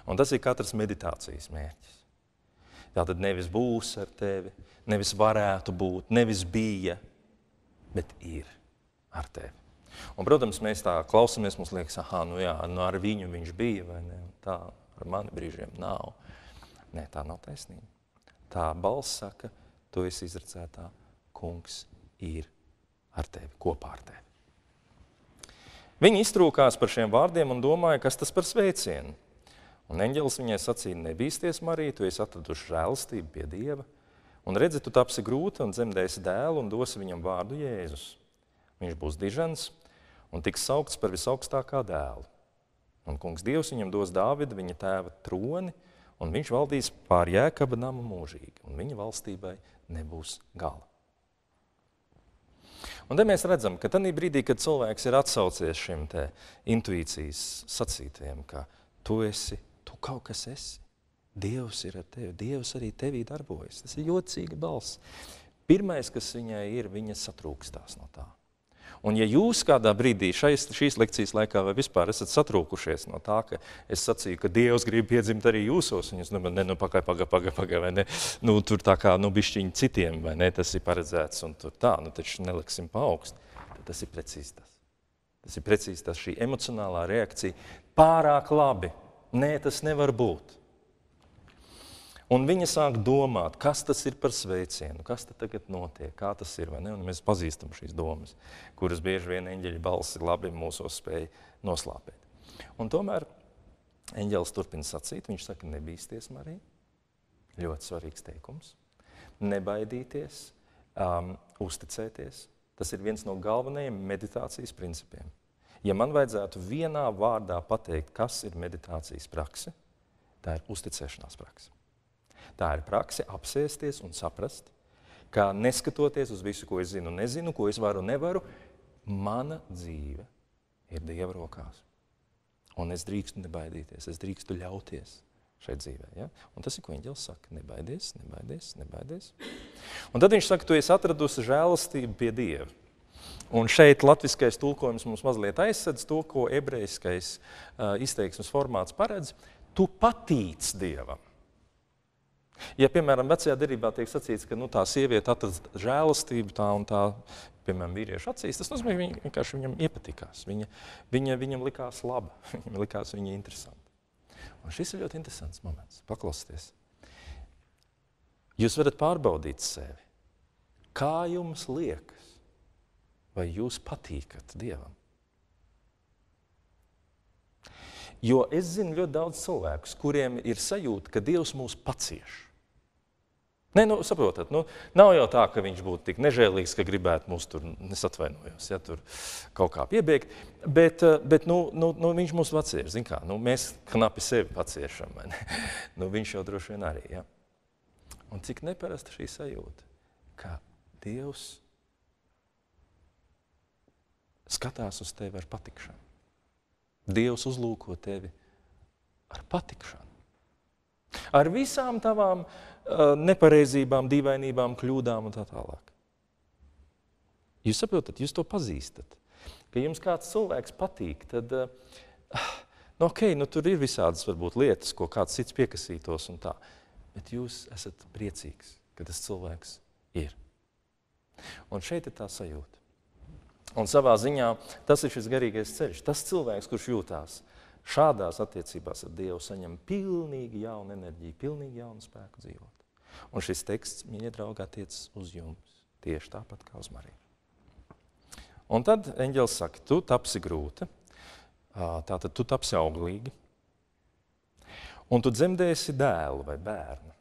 Un tas ir katras meditācijas mērķis. Tātad nevis būs ar tevi, nevis varētu būt, nevis bija, bet ir ar tevi. Un, protams, mēs tā klausāmies, mums liekas, ah, nu jā, nu ar viņu viņš bija, vai ne? Tā ar mani brīžiem nav. Nē, tā nav taisnība. Tā balss saka, tu esi izredzētā, kungs ir ar tevi, kopā ar tevi. Viņa iztrūkās par šiem vārdiem un domāja, kas tas par sveicienu. Un eņģelis viņai sacīja, nebīsties, Marija, tu esi atraduši žēlastību pie Dieva. Un redzi, tu tapsi grūti un dzemdēsi dēlu un dosi viņam vārdu Jēzus. Viņš būs dižens un tiks saukts par visaugstākā dēlu. Un kungs Dievs viņam dos Dāvidu, viņa tēva troni, un viņš valdīs pār jēkaba namu mūžīgi, un viņa valstībai nebūs gala. Un te mēs redzam, ka tajā brīdī, kad cilvēks ir atsaucies šim intuīcijas sacītajam, ka tu esi, kaut kas esi, Dievs ir ar tevi, Dievs arī tevī darbojas. Tas ir jocīga balss. Pirmais, kas viņai ir, viņa satrūkstās no tā. Un ja jūs kādā brīdī šais, šīs lekcijas laikā vai vispār esat satrūkušies no tā, ka es sacīju, ka Dievs grib piedzimt arī jūsos, un jūs, nu, ne, nu, pagai, pagai, pagai, pagai, vai ne, nu, tur tā kā, nu, bišķiņi citiem, vai ne, tas ir paredzēts, un tur tā, nu, taču neliksim paaugst, tad tas ir precīzi tas. Tas ir precīzi tas, šī emocionālā reakcija pārāk labi. Nē, tas nevar būt. Un viņa sāk domāt, kas tas ir par sveicienu, kas tagad notiek, kā tas ir. Mēs pazīstam šīs domas, kuras bieži vien eņģeļa balss labi mūsos spēj noslāpēt. Un tomēr eņģēlis turpina sacīt, viņš saka, nebīsties, Marija. Ļoti svarīgs teikums. Nebaidīties, um, uzticēties. Tas ir viens no galvenajiem meditācijas principiem. Ja man vajadzētu vienā vārdā pateikt, kas ir meditācijas prakse, tā ir uzticēšanās prakse. Tā ir prakse apsēsties un saprast, ka neskatoties uz visu, ko es zinu, nezinu, ko es varu, nevaru, mana dzīve ir Dieva rokās. Un es drīkstu nebaidīties, es drīkstu ļauties šai dzīvē. Ja? Un tas ir, ko Eņģēlis saka. Nebaidies, nebaidies, nebaidies. Un tad viņš saka, tu esi atradusi žēlastību pie Dieva. Un šeit latviskais tulkojums mums mazliet aizsedz to, ko ebrejiskais uh, izteiksmes formāts paredz. Tu patīc Dievam. Ja, piemēram, vecajā derībā tiek sacīts, ka nu, tā sieviete atrada žēlastību tā un tā, piemēram, vīriešu acīs, tas nozīmē, ka viņa vienkārši viņam iepatikās. Viņa, viņa, viņam likās laba, viņam likās viņa interesanta. Un šis ir ļoti interesants moments. Paklausieties. Jūs varat pārbaudīt sevi. Kā jums liekas, vai jūs patīkat Dievam? Jo es zinu ļoti daudz cilvēkus, kuriem ir sajūta, ka Dievs mūs pacieš. Nē, nu, saprotat, nu, nav jau tā, ka viņš būtu tik nežēlīgs, ka gribētu mūs tur, nesatvainojos, ja tur kaut kā piebiegt, bet, eh, bet nu, nu, nu, viņš mūs pacieš, zin kā, nu, mēs knapi sevi paciešam, nu, viņš jau droši vien arī, ja. Un cik neparasta šī sajūta, ka Dievs skatās uz tevi ar patikšanu. Dievs uzlūko tevi ar patikšanu. Ar visām tavām uh, nepareizībām, dīvainībām, kļūdām un tā tālāk. Jūs saprotat, jūs to pazīstat. Ka jums kāds cilvēks patīk, tad uh, nu, okay, nu, tur ir visādas varbūt, lietas, ko kāds cits piekasītos tā. Bet jūs esat priecīgs, ka tas cilvēks ir. Un šeit ir tā sajūta. Un savā ziņā tas ir šis garīgais ceļš. Tas cilvēks, kurš jūtās šādās attiecībās ar Dievu, saņem pilnīgi jaunu enerģiju, pilnīgi jaunu spēku dzīvot. Un šis teksts, mīļie draugi, attiecas uz jums tieši tāpat kā uz Mariju. Un tad eņģēlis saka, tu tapsi grūta, tātad tu tapsi auglīgi, un tu dzemdēsi dēlu vai bērnu.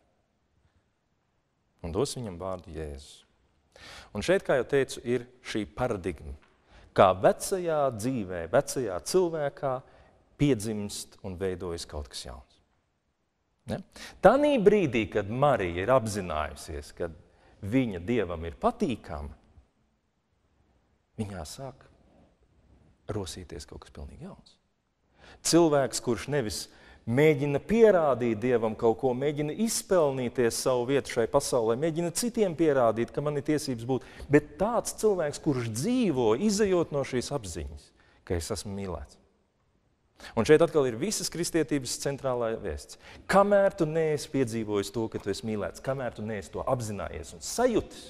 Un dos viņam vārdu Jēzus. Un šeit, kā jau teicu, ir šī paradigma, kā vecajā dzīvē, vecajā cilvēkā piedzimst un veidojas kaut kas jauns. Ne? Tanī brīdī, kad Marija ir apzinājusies, ka viņa dievam ir patīkama, viņā sāk rosīties kaut kas pilnīgi jauns. Cilvēks, kurš nevis mēģina pierādīt Dievam kaut ko, mēģina izpelnīties savu vietu šai pasaulē, mēģina citiem pierādīt, ka man ir tiesības būt. Bet tāds cilvēks, kurš dzīvo, izējot no šīs apziņas, ka es esmu mīlēts. Un šeit atkal ir visas kristietības centrālā vēsts. Kamēr tu neesi piedzīvojis to, ka tu esi mīlēts, kamēr tu neesi to apzinājies un sajūtis,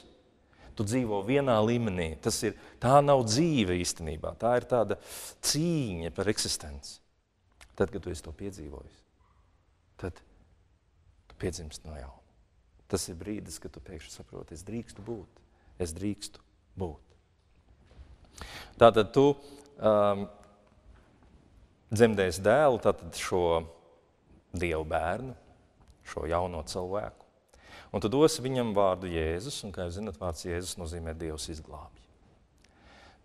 tu dzīvo vienā līmenī. Tas ir, tā nav dzīve īstenībā. Tā ir tāda cīņa par eksistenci. Tad, kad tu esi to piedzīvojis, tad tu piedzimsti no jauna. Tas ir brīdis, kad tu pēkšņi saproti, es drīkstu būt. Es drīkstu būt. Tātad tu um, dzemdēsi dēlu, tātad šo dievu bērnu, šo jauno cilvēku. Un tu dosi viņam vārdu Jēzus, un, kā jūs zinat, vārds Jēzus nozīmē Dievs izglābj.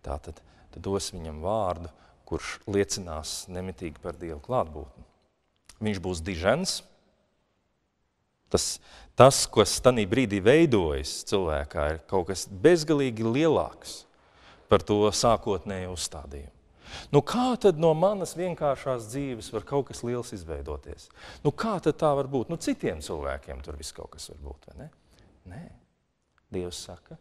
Tātad tu dosi viņam vārdu, kurš liecinās nemitīgi par Dievu klātbūtni. Viņš būs dižens. Tas, tas kas tajā brīdī veidojas cilvēkā, ir kaut kas bezgalīgi lielāks par to sākotnējo uzstādījumu. Nu, kā tad no manas vienkāršās dzīves var kaut kas liels izveidoties? Nu, kā tad tā var būt? Nu, citiem cilvēkiem tur viss kaut kas var būt, vai ne? Nē, Dievs saka,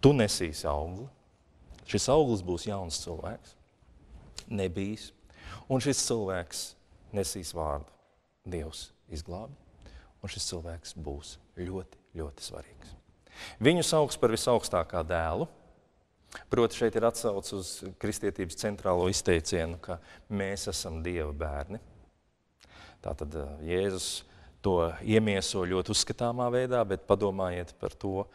tu nesīsi augli, Šis auglis būs jauns cilvēks, nebijis, un šis cilvēks nesīs vārdu Dievs izglābi, un šis cilvēks būs ļoti, ļoti svarīgs. Viņu sauc par visaugstākā dēlu. Proti, šeit ir atsauce uz kristietības centrālo izteicienu, ka mēs esam Dieva bērni. Tātad eh, Jēzus to iemieso ļoti uzskatāmā veidā, bet padomājiet par to,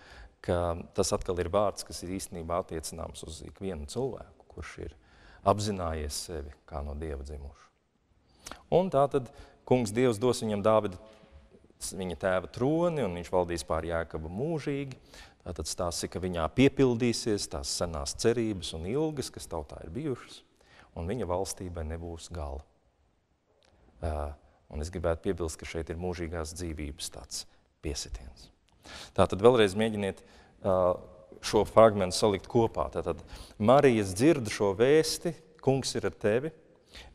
ka tas atkal ir vārds, kas ir īstenībā attiecināms uz ikvienu cilvēku, kurš ir apzinājies sevi kā no Dieva dzimušu. Un tā tad kungs Dievs dos viņam Dāvida viņa tēva troni, un viņš valdīs pār Jēkabu mūžīgi. Tātad stāsti, ka viņā piepildīsies tās senās cerības un ilgas, kas tautā ir bijušas, un viņa valstībai nebūs gala. Uh, un es gribētu piebilst, ka šeit ir mūžīgās dzīvības tāds piesitiens. Tātad vēlreiz mēģiniet uh, šo fragment salikt kopā. Tātad Marijas dzird šo vēsti, kungs ir ar tevi,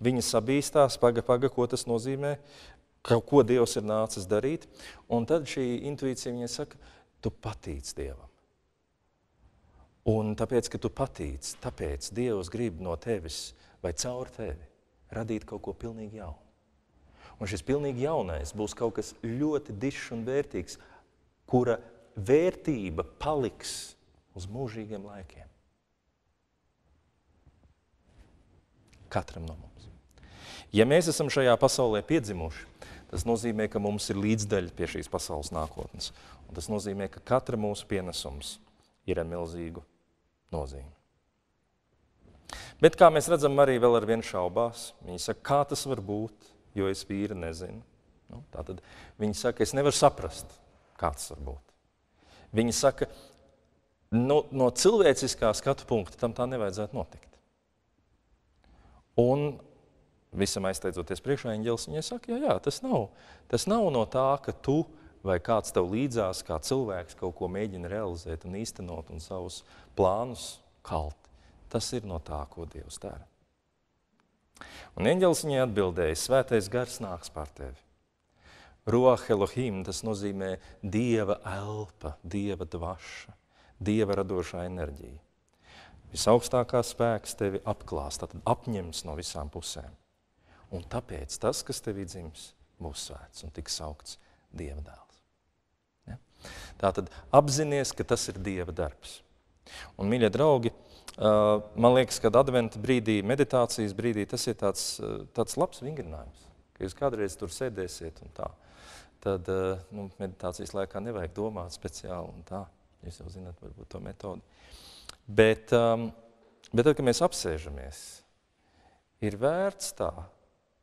viņa sabīstās, paga, paga, ko tas nozīmē, ka, ko Dievs ir nācis darīt, un tad šī intuīcija viņai saka, tu patīc Dievam. Un tāpēc, ka tu patīc, tāpēc Dievs grib no tevis vai caur tevi radīt kaut ko pilnīgi jaunu. Un šis pilnīgi jaunais būs kaut kas ļoti dišs un vērtīgs, kura vērtība paliks uz mūžīgiem laikiem. Katram no mums. Ja mēs esam šajā pasaulē piedzimuši, tas nozīmē, ka mums ir līdzdaļa pie šīs pasaules nākotnes. Un tas nozīmē, ka katra mūsu pienesums ir ar milzīgu nozīmi. Bet, kā mēs redzam, arī vēl ar vienu šaubās. Viņi saka, kā tas var būt, jo es vīri nezinu. Nu, tātad viņi saka, es nevaru saprast, kā tas var būt. Viņi saka, no, no cilvēciskā skatu punkta tam tā nevajadzētu notikt. Un visam aizteidzoties priekšā, Eņģelis viņai saka, jā, jā, tas nav. Tas nav no tā, ka tu vai kāds tev līdzās, kā cilvēks kaut ko mēģina realizēt un īstenot un savus plānus kalt. Tas ir no tā, ko Dievs dara. Un eņģelis viņai atbildēja, svētais gars nāks pār tevi. Roha Elohim, tas nozīmē dieva elpa, dieva dvaša, dieva radošā enerģija. Visaugstākā spēks tevi apklās, tad apņems no visām pusēm. Un tāpēc tas, kas tevī dzims, būs svēts un tiks saukts dieva dēls. Ja? Tā tad apzinies, ka tas ir dieva darbs. Un, mīļie draugi, man liekas, ka adventa brīdī, meditācijas brīdī, tas ir tāds, tāds labs vingrinājums. Ka jūs kādreiz tur sēdēsiet un tā, tad nu, meditācijas laikā nevajag domāt speciāli un tā. Jūs jau zināt, varbūt to metodi. Bet, um, bet tad, kad mēs apsēžamies, ir vērts tā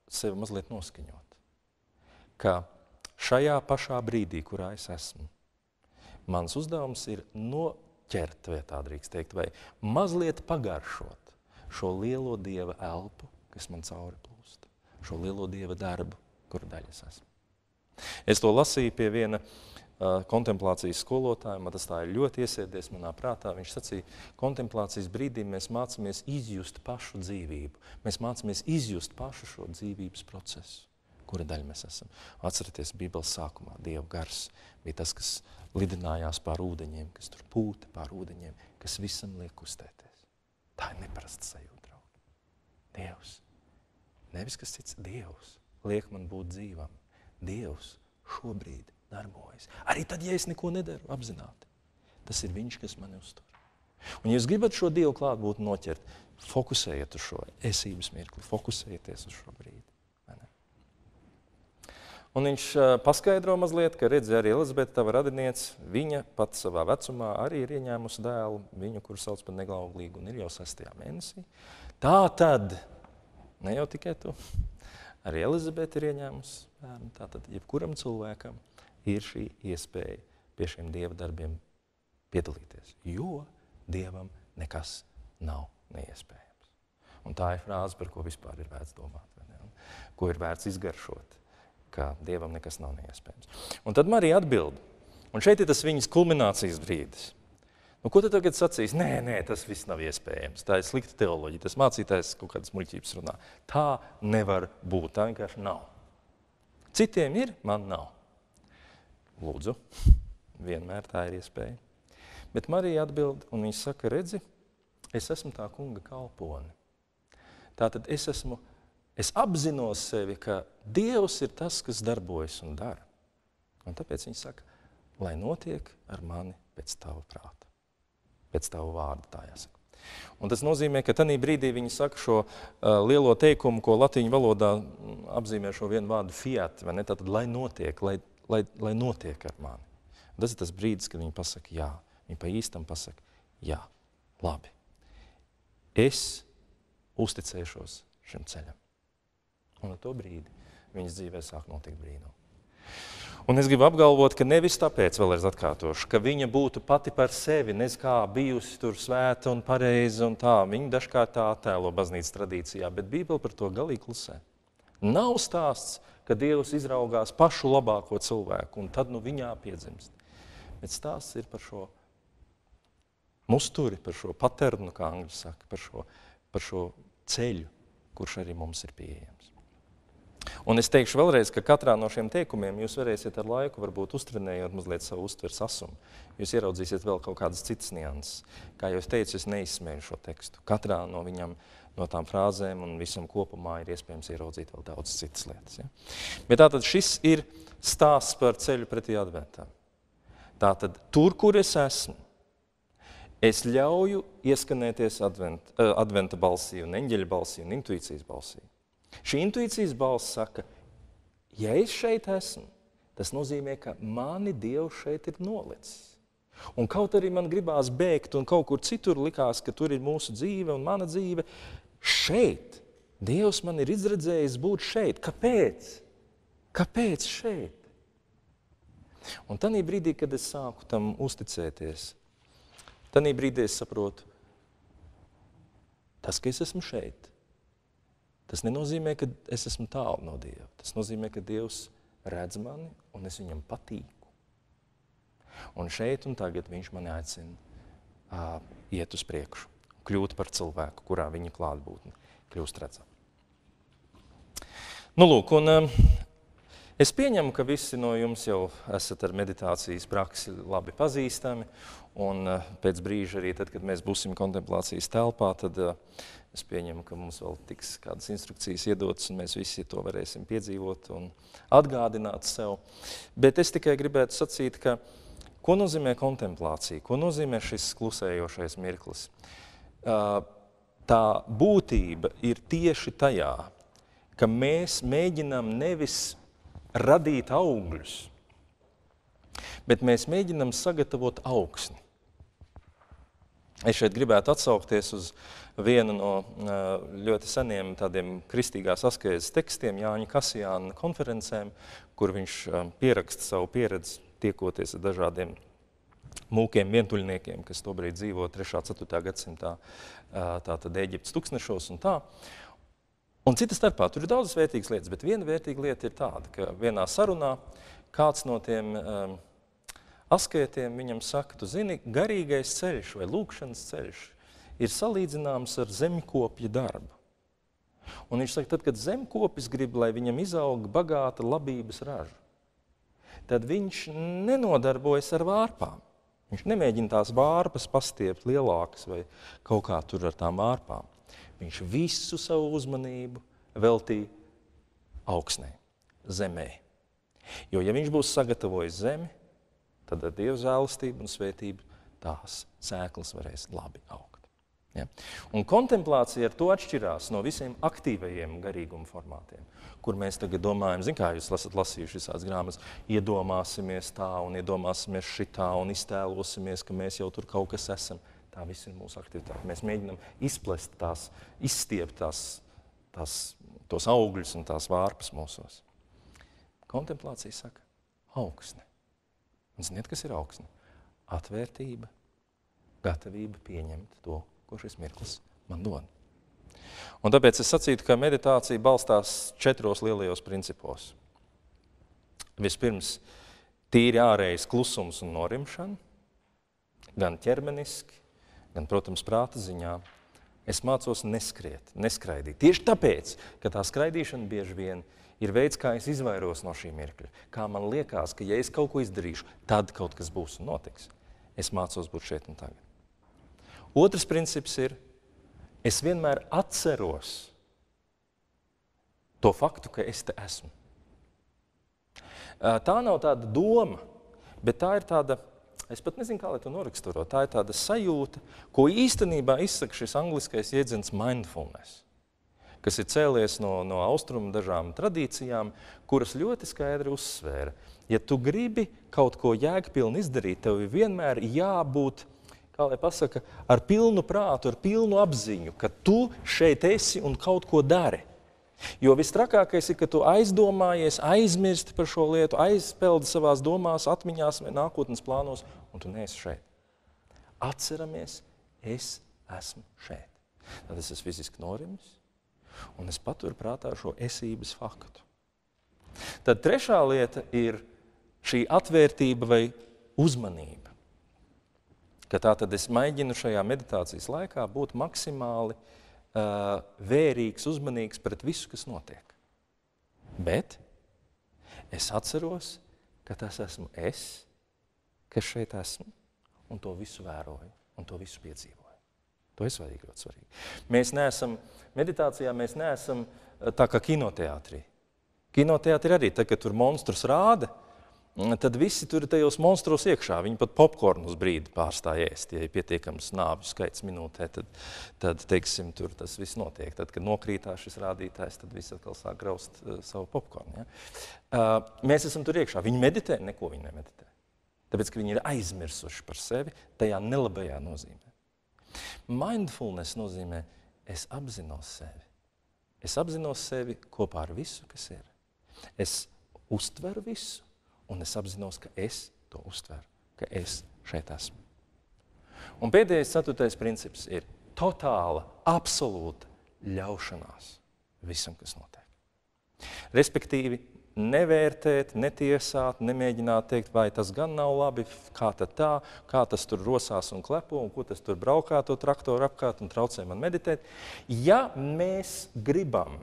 sevi mazliet noskaņot, ka šajā pašā brīdī, kurā es esmu, mans uzdevums ir no ķert, vai tā drīkst teikt, vai mazliet pagaršot šo lielo dieva elpu, kas man cauri plūst, šo lielo dieva darbu, kuru daļa es esmu. Es to lasīju pie viena uh, kontemplācijas skolotāja, man tas tā ir ļoti iesēdies manā prātā. Viņš sacīja, kontemplācijas brīdī mēs mācāmies izjust pašu dzīvību. Mēs mācāmies izjust pašu šo dzīvības procesu, kura daļa mēs esam. Atcerieties, Bībeles sākumā Dieva gars bija tas, kas lidinājās pār ūdeņiem, kas tur pūta pār ūdeņiem, kas visam liek kustēties. Tā ir neparasta sajūta, draugi. Dievs, nevis kas cits, Dievs liek man būt dzīvam. Dievs šobrīd darbojas. Arī tad, ja es neko nedaru apzināti, tas ir Viņš, kas mani uztur. Un, ja jūs gribat šo Dievu klātbūtni noķert, fokusējiet uz šo esības mirkli, fokusējieties uz šo brīdi. Un viņš paskaidro mazliet, ka redz, arī Elizabete, tava radiniece, viņa pat savā vecumā arī ir ieņēmusi dēlu, viņu, kuru sauc par neglauglīgu, un ir jau sestajā mēnesī. Tā tad, ne jau tikai tu, arī Elizabete ir ieņēmusi bērnu. Tātad, jebkuram cilvēkam ir šī iespēja pie šiem dieva darbiem piedalīties, jo dievam nekas nav neiespējams. Un tā ir frāze, par ko vispār ir vērts domāt, ko ir vērts izgaršot ka Dievam nekas nav neiespējams. Un tad Marija atbild, un šeit ir tas viņas kulminācijas brīdis. Nu, ko tu tagad sacīs? Nē, nē, tas viss nav iespējams. Tā ir slikta teoloģija. Tas mācītājs kaut kādas muļķības runā. Tā nevar būt. Tā vienkārši nav. Citiem ir, man nav. Lūdzu, vienmēr tā ir iespēja. Bet Marija atbild, un viņa saka, redzi, es esmu tā kunga kalpone. Tātad es esmu Es apzinos sevi, ka Dievs ir tas, kas darbojas un dara. Un tāpēc viņi saka, lai notiek ar mani pēc tava prāta, pēc tava vārda, tā jāsaka. Un tas nozīmē, ka tajā brīdī viņi saka šo uh, lielo teikumu, ko latīņu valodā mm, apzīmē šo vienu vārdu fiat, vai ne? Tātad, lai notiek, lai, lai, lai notiek ar mani. Un tas ir tas brīdis, kad viņi pasaka jā. Viņi pa īstam pasaka jā, labi. Es uzticēšos šim ceļam. Un ar to brīdi viņas dzīvē sāk notikt brīnumi. Un es gribu apgalvot, ka nevis tāpēc, vēlreiz atkārtošu, ka viņa būtu pati par sevi, nezinu, kā bijusi tur svēta un pareiza un tā. Viņa dažkārt tā attēlo baznīcas tradīcijā, bet Bībele par to galīgi klusē. Nav stāsts, ka Dievs izraugās pašu labāko cilvēku un tad nu viņā piedzimst. Bet stāsts ir par šo musturi, par šo paternu, kā angļu saka, par šo, par šo ceļu, kurš arī mums ir pieejams. Un es teikšu vēlreiz, ka katrā no šiem teikumiem jūs varēsiet ar laiku, varbūt uztrenējot mazliet savu uztveres asumu. Jūs ieraudzīsiet vēl kaut kādas citas nianses. Kā jau es teicu, es neizsmēju šo tekstu. Katrā no viņam, no tām frāzēm un visam kopumā ir iespējams ieraudzīt vēl daudz citas lietas. Ja? Bet tātad šis ir stāsts par ceļu pretī adventam. Tātad tur, kur es esmu, es ļauju ieskanēties adventa, uh, adventa balsī un eņģeļa balsī un intuīcijas balsī. Šī intuīcijas balss saka, ja es šeit esmu, tas nozīmē, ka mani Dievs šeit ir nolicis. Un kaut arī man gribās bēgt, un kaut kur citur likās, ka tur ir mūsu dzīve un mana dzīve, šeit. Dievs man ir izredzējis būt šeit. Kāpēc? Kāpēc šeit? Un tajā brīdī, kad es sāku tam uzticēties, tajā brīdī es saprotu, tas, ka es esmu šeit, tas nenozīmē, ka es esmu tālu no Dieva. Tas nozīmē, ka Dievs redz mani un es viņam patīku. Un šeit un tagad viņš mani aicina uh, iet uz priekšu, kļūt par cilvēku, kurā viņa klātbūtne kļūst redzama. Nu, lūk, un, uh, es pieņemu, ka visi no jums jau esat ar meditācijas praksi labi pazīstami. Un, uh, pēc brīža, arī tad, kad mēs būsim kontemplācijas telpā, tad uh, es pieņemu, ka mums vēl tiks kādas instrukcijas iedotas, un mēs visi to varēsim piedzīvot un atgādināt sev. Bet es tikai gribētu sacīt, ka Ko nozīmē kontemplācija? Ko nozīmē šis klusējošais mirklis? Tā būtība ir tieši tajā, ka mēs mēģinām nevis radīt augļus, bet mēs mēģinām sagatavot augsni. Es šeit gribētu atsaukties uz vienu no ļoti seniem tādiem kristīgās askēzes tekstiem, Jāņa Kasijāna konferencēm, kur viņš pieraksta savu pieredzi tiekoties ar dažādiem mūkiem vientuļniekiem, kas tobrīd dzīvo 3. un 4. gadsimtā tātad Eģiptes tuksnešos un tā. Un cita starpā tur ir daudz vērtīgas lietas, bet viena vērtīga lieta ir tāda, ka vienā sarunā kāds no tiem um, askētiem viņam saka, tu zini, garīgais ceļš vai lūkšanas ceļš ir salīdzināms ar zemkopja darbu. Un viņš saka, tad, kad zemkopis grib, lai viņam izaug bagāta labības raža, tad viņš nenodarbojas ar vārpām. Viņš nemēģina tās vārpas pastiept lielākas vai kaut kā tur ar tām vārpām. Viņš visu savu uzmanību veltīja augsnē, zemē. Jo, ja viņš būs sagatavojis zemi, tad ar Dieva žēlastību un svētību tās sēklas varēs labi augt. Ja? Un kontemplācija ar to atšķirās no visiem aktīvajiem garīguma formātiem, kur mēs tagad domājam, zin, kā jūs esat lasījuši visās grāmatas, iedomāsimies tā un iedomāsimies šitā un iztēlosimies, ka mēs jau tur kaut kas esam. Tā viss ir mūsu aktivitāte. Mēs mēģinām izplest tās, izstiept tās, tās, tos augļus un tās vārpas mūsos. Kontemplācija saka, augsne. Un ziniet, kas ir augsne? Atvērtība, gatavība pieņemt to, ko šis mirklis man dod. Un tāpēc es sacītu, ka meditācija balstās četros lielajos principos. Vispirms, tīri ārējais klusums un norimšana, gan ķermeniski, gan, protams, prāta ziņā. Es mācos neskriet, neskraidīt. Tieši tāpēc, ka tā skraidīšana bieži vien ir veids, kā es izvairos no šī mirkļa. Kā man liekas, ka ja es kaut ko izdarīšu, tad kaut kas būs un notiks. Es mācos būt šeit un tagad. Otrs princips ir, es vienmēr atceros to faktu, ka es te esmu. Tā nav tāda doma, bet tā ir tāda, es pat nezinu, kā lai to noraksturo, tā ir tāda sajūta, ko īstenībā izsaka šis angliskais jēdziens mindfulness, kas ir cēlies no, no austrumu dažām tradīcijām, kuras ļoti skaidri uzsvēra. Ja tu gribi kaut ko jēgpilni izdarīt, tev vienmēr jābūt kā lai pasaka, ar pilnu prātu, ar pilnu apziņu, ka tu šeit esi un kaut ko dari. Jo vistrakākais ir, ka tu aizdomājies, aizmirsti par šo lietu, aizpeldi savās domās, atmiņās vai nākotnes plānos, un tu neesi šeit. Atceramies, es esmu šeit. Tad es esmu fiziski norimis, un es paturu prātā šo esības faktu. Tad trešā lieta ir šī atvērtība vai uzmanība ka tā tad es mēģinu šajā meditācijas laikā būt maksimāli uh, vērīgs, uzmanīgs pret visu, kas notiek. Bet es atceros, ka tas esmu es, kas šeit esmu, un to visu vēroju, un to visu piedzīvoju. To ir svarīgi, ļoti svarīgi. Mēs neesam, meditācijā mēs neesam tā kā kinoteātrī. Kinoteātrī arī, tad, kad tur monstrus rāda, tad visi tur ir tajos monstros iekšā. Viņi pat popkornu uz brīdi pārstāj ēst. Ja ir pietiekams nāvju skaits minūtē, tad, tad teiksim, tur tas viss notiek. Tad, kad nokrītās šis rādītājs, tad viss atkal sāk graust uh, savu popkornu. Ja? Uh, mēs esam tur iekšā. Viņi meditē, neko viņi nemeditē. Tāpēc, ka viņi ir aizmirsuši par sevi tajā nelabajā nozīmē. Mindfulness nozīmē, es apzinos sevi. Es apzinos sevi kopā ar visu, kas ir. Es uztveru visu, un es apzinos, ka es to uztveru, ka es šeit esmu. Un pēdējais, ceturtais princips ir totāla, absolūta ļaušanās visam, kas notiek. Respektīvi, nevērtēt, netiesāt, nemēģināt teikt, vai tas gan nav labi, kā tā, kā tas tur rosās un klepo, un ko tas tur braukā to traktoru apkārt un traucē man meditēt. Ja mēs gribam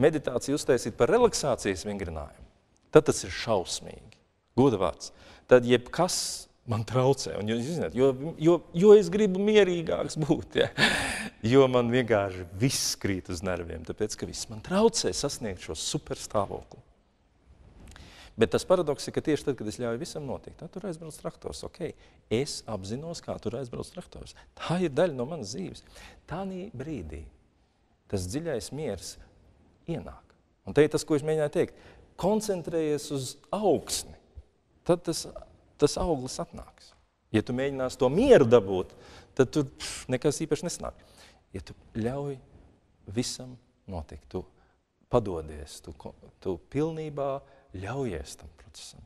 meditāciju uztaisīt par relaksācijas vingrinājumu, tad tas ir šausmīgi. Goda vārds. Tad jebkas man traucē. Un, jūs, zināt, jo, jo, jo es gribu mierīgāks būt. Ja? Jo man vienkārši viss krīt uz nerviem, tāpēc ka viss man traucē sasniegt šo superstāvokli. Bet tas paradoks ir, ka tieši tad, kad es ļauju visam notikt, tad tur aizbrauc traktors. Okay. Es apzinos, kā tur aizbrauc traktors. Tā ir daļa no manas dzīves. Tā brīdī tas dziļais miers ienāk. Un te ir tas, ko es mēģināju teikt. Koncentrējies uz augsni. Tad tas, tas auglis atnāks. Ja tu mēģināsi to mieru dabūt, tad tur pff, nekas īpaši nesanāk. Ja tu ļauj visam notikt, tu padodies, tu, tu pilnībā ļaujies tam procesam,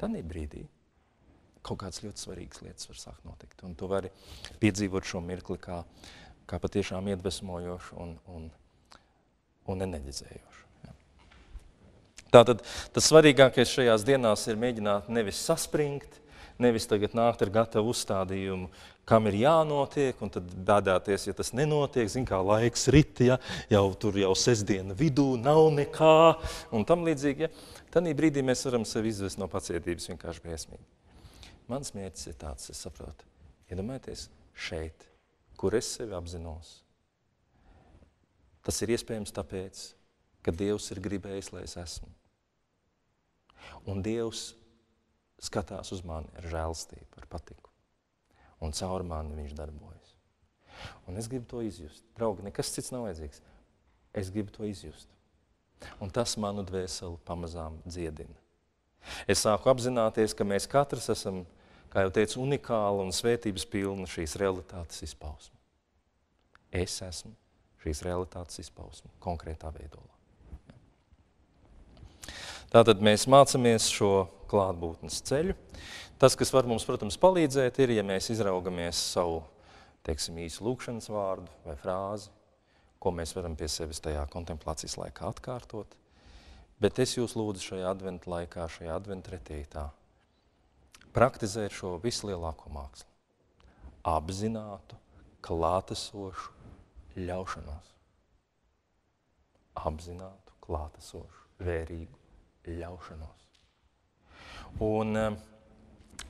tad brīdī kaut kādas ļoti svarīgas lietas var sākt notikt. Un tu vari piedzīvot šo mirkli kā, kā patiešām iedvesmojošu un, un, un enerģizējošu. Tātad tas svarīgākais šajās dienās ir mēģināt nevis saspringt, nevis tagad nākt ar gatavu uzstādījumu, kam ir jānotiek, un tad bēdāties, ja tas nenotiek, zin kā laiks rit, ja, jau tur jau sestdiena vidū nav nekā, un tam līdzīgi. Ja. Tad brīdī mēs varam sevi izvest no pacietības vienkārši briesmīgi. Mans mērķis ir tāds, es saprotu, iedomājieties šeit, kur es sevi apzinos. Tas ir iespējams tāpēc, ka Dievs ir gribējis, lai es esmu. Un Dievs skatās uz mani ar žēlstību, ar patiku. Un caur mani viņš darbojas. Un es gribu to izjust. Draugi, nekas cits nav vajadzīgs. Es gribu to izjust. Un tas manu dvēseli pamazām dziedina. Es sāku apzināties, ka mēs katrs esam, kā jau teicu, unikāli un svētības pilni šīs realitātes izpausme. Es esmu šīs realitātes izpausme konkrētā veidolā. Tātad mēs mācāmies šo klātbūtnes ceļu. Tas, kas var mums, protams, palīdzēt, ir, ja mēs izraugamies savu teiksim, īsu lūkšanas vārdu vai frāzi, ko mēs varam pie sevis tajā kontemplācijas laikā atkārtot. Bet es jūs lūdzu šajā adventu laikā, šajā adventu retītā, praktizēt šo vislielāko mākslu. Apzinātu, klātesošu ļaušanos. Apzinātu, klātesošu, vērīgu ļaušanos. Un um,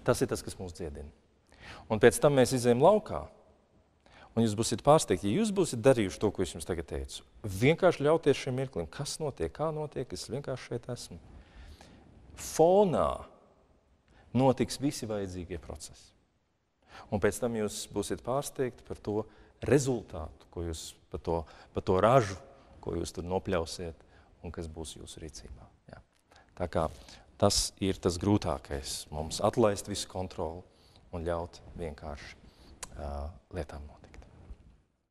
tas ir tas, kas mūs dziedina. Un pēc tam mēs izējām laukā Un jūs būsiet pārsteigti, ja jūs būsiet darījuši to, ko es jums tagad teicu. Vienkārši ļauties šim mirklim, kas notiek, kā notiek, es vienkārši šeit esmu. Fonā notiks visi vajadzīgie procesi. Un pēc tam jūs būsiet pārsteigti par to rezultātu, ko jūs, par to, par to ražu, ko jūs tur nopļausiet un kas būs jūsu rīcībā. Jā. Tā kā tas ir tas grūtākais mums atlaist visu kontroli un ļaut vienkārši uh, lietām notikt.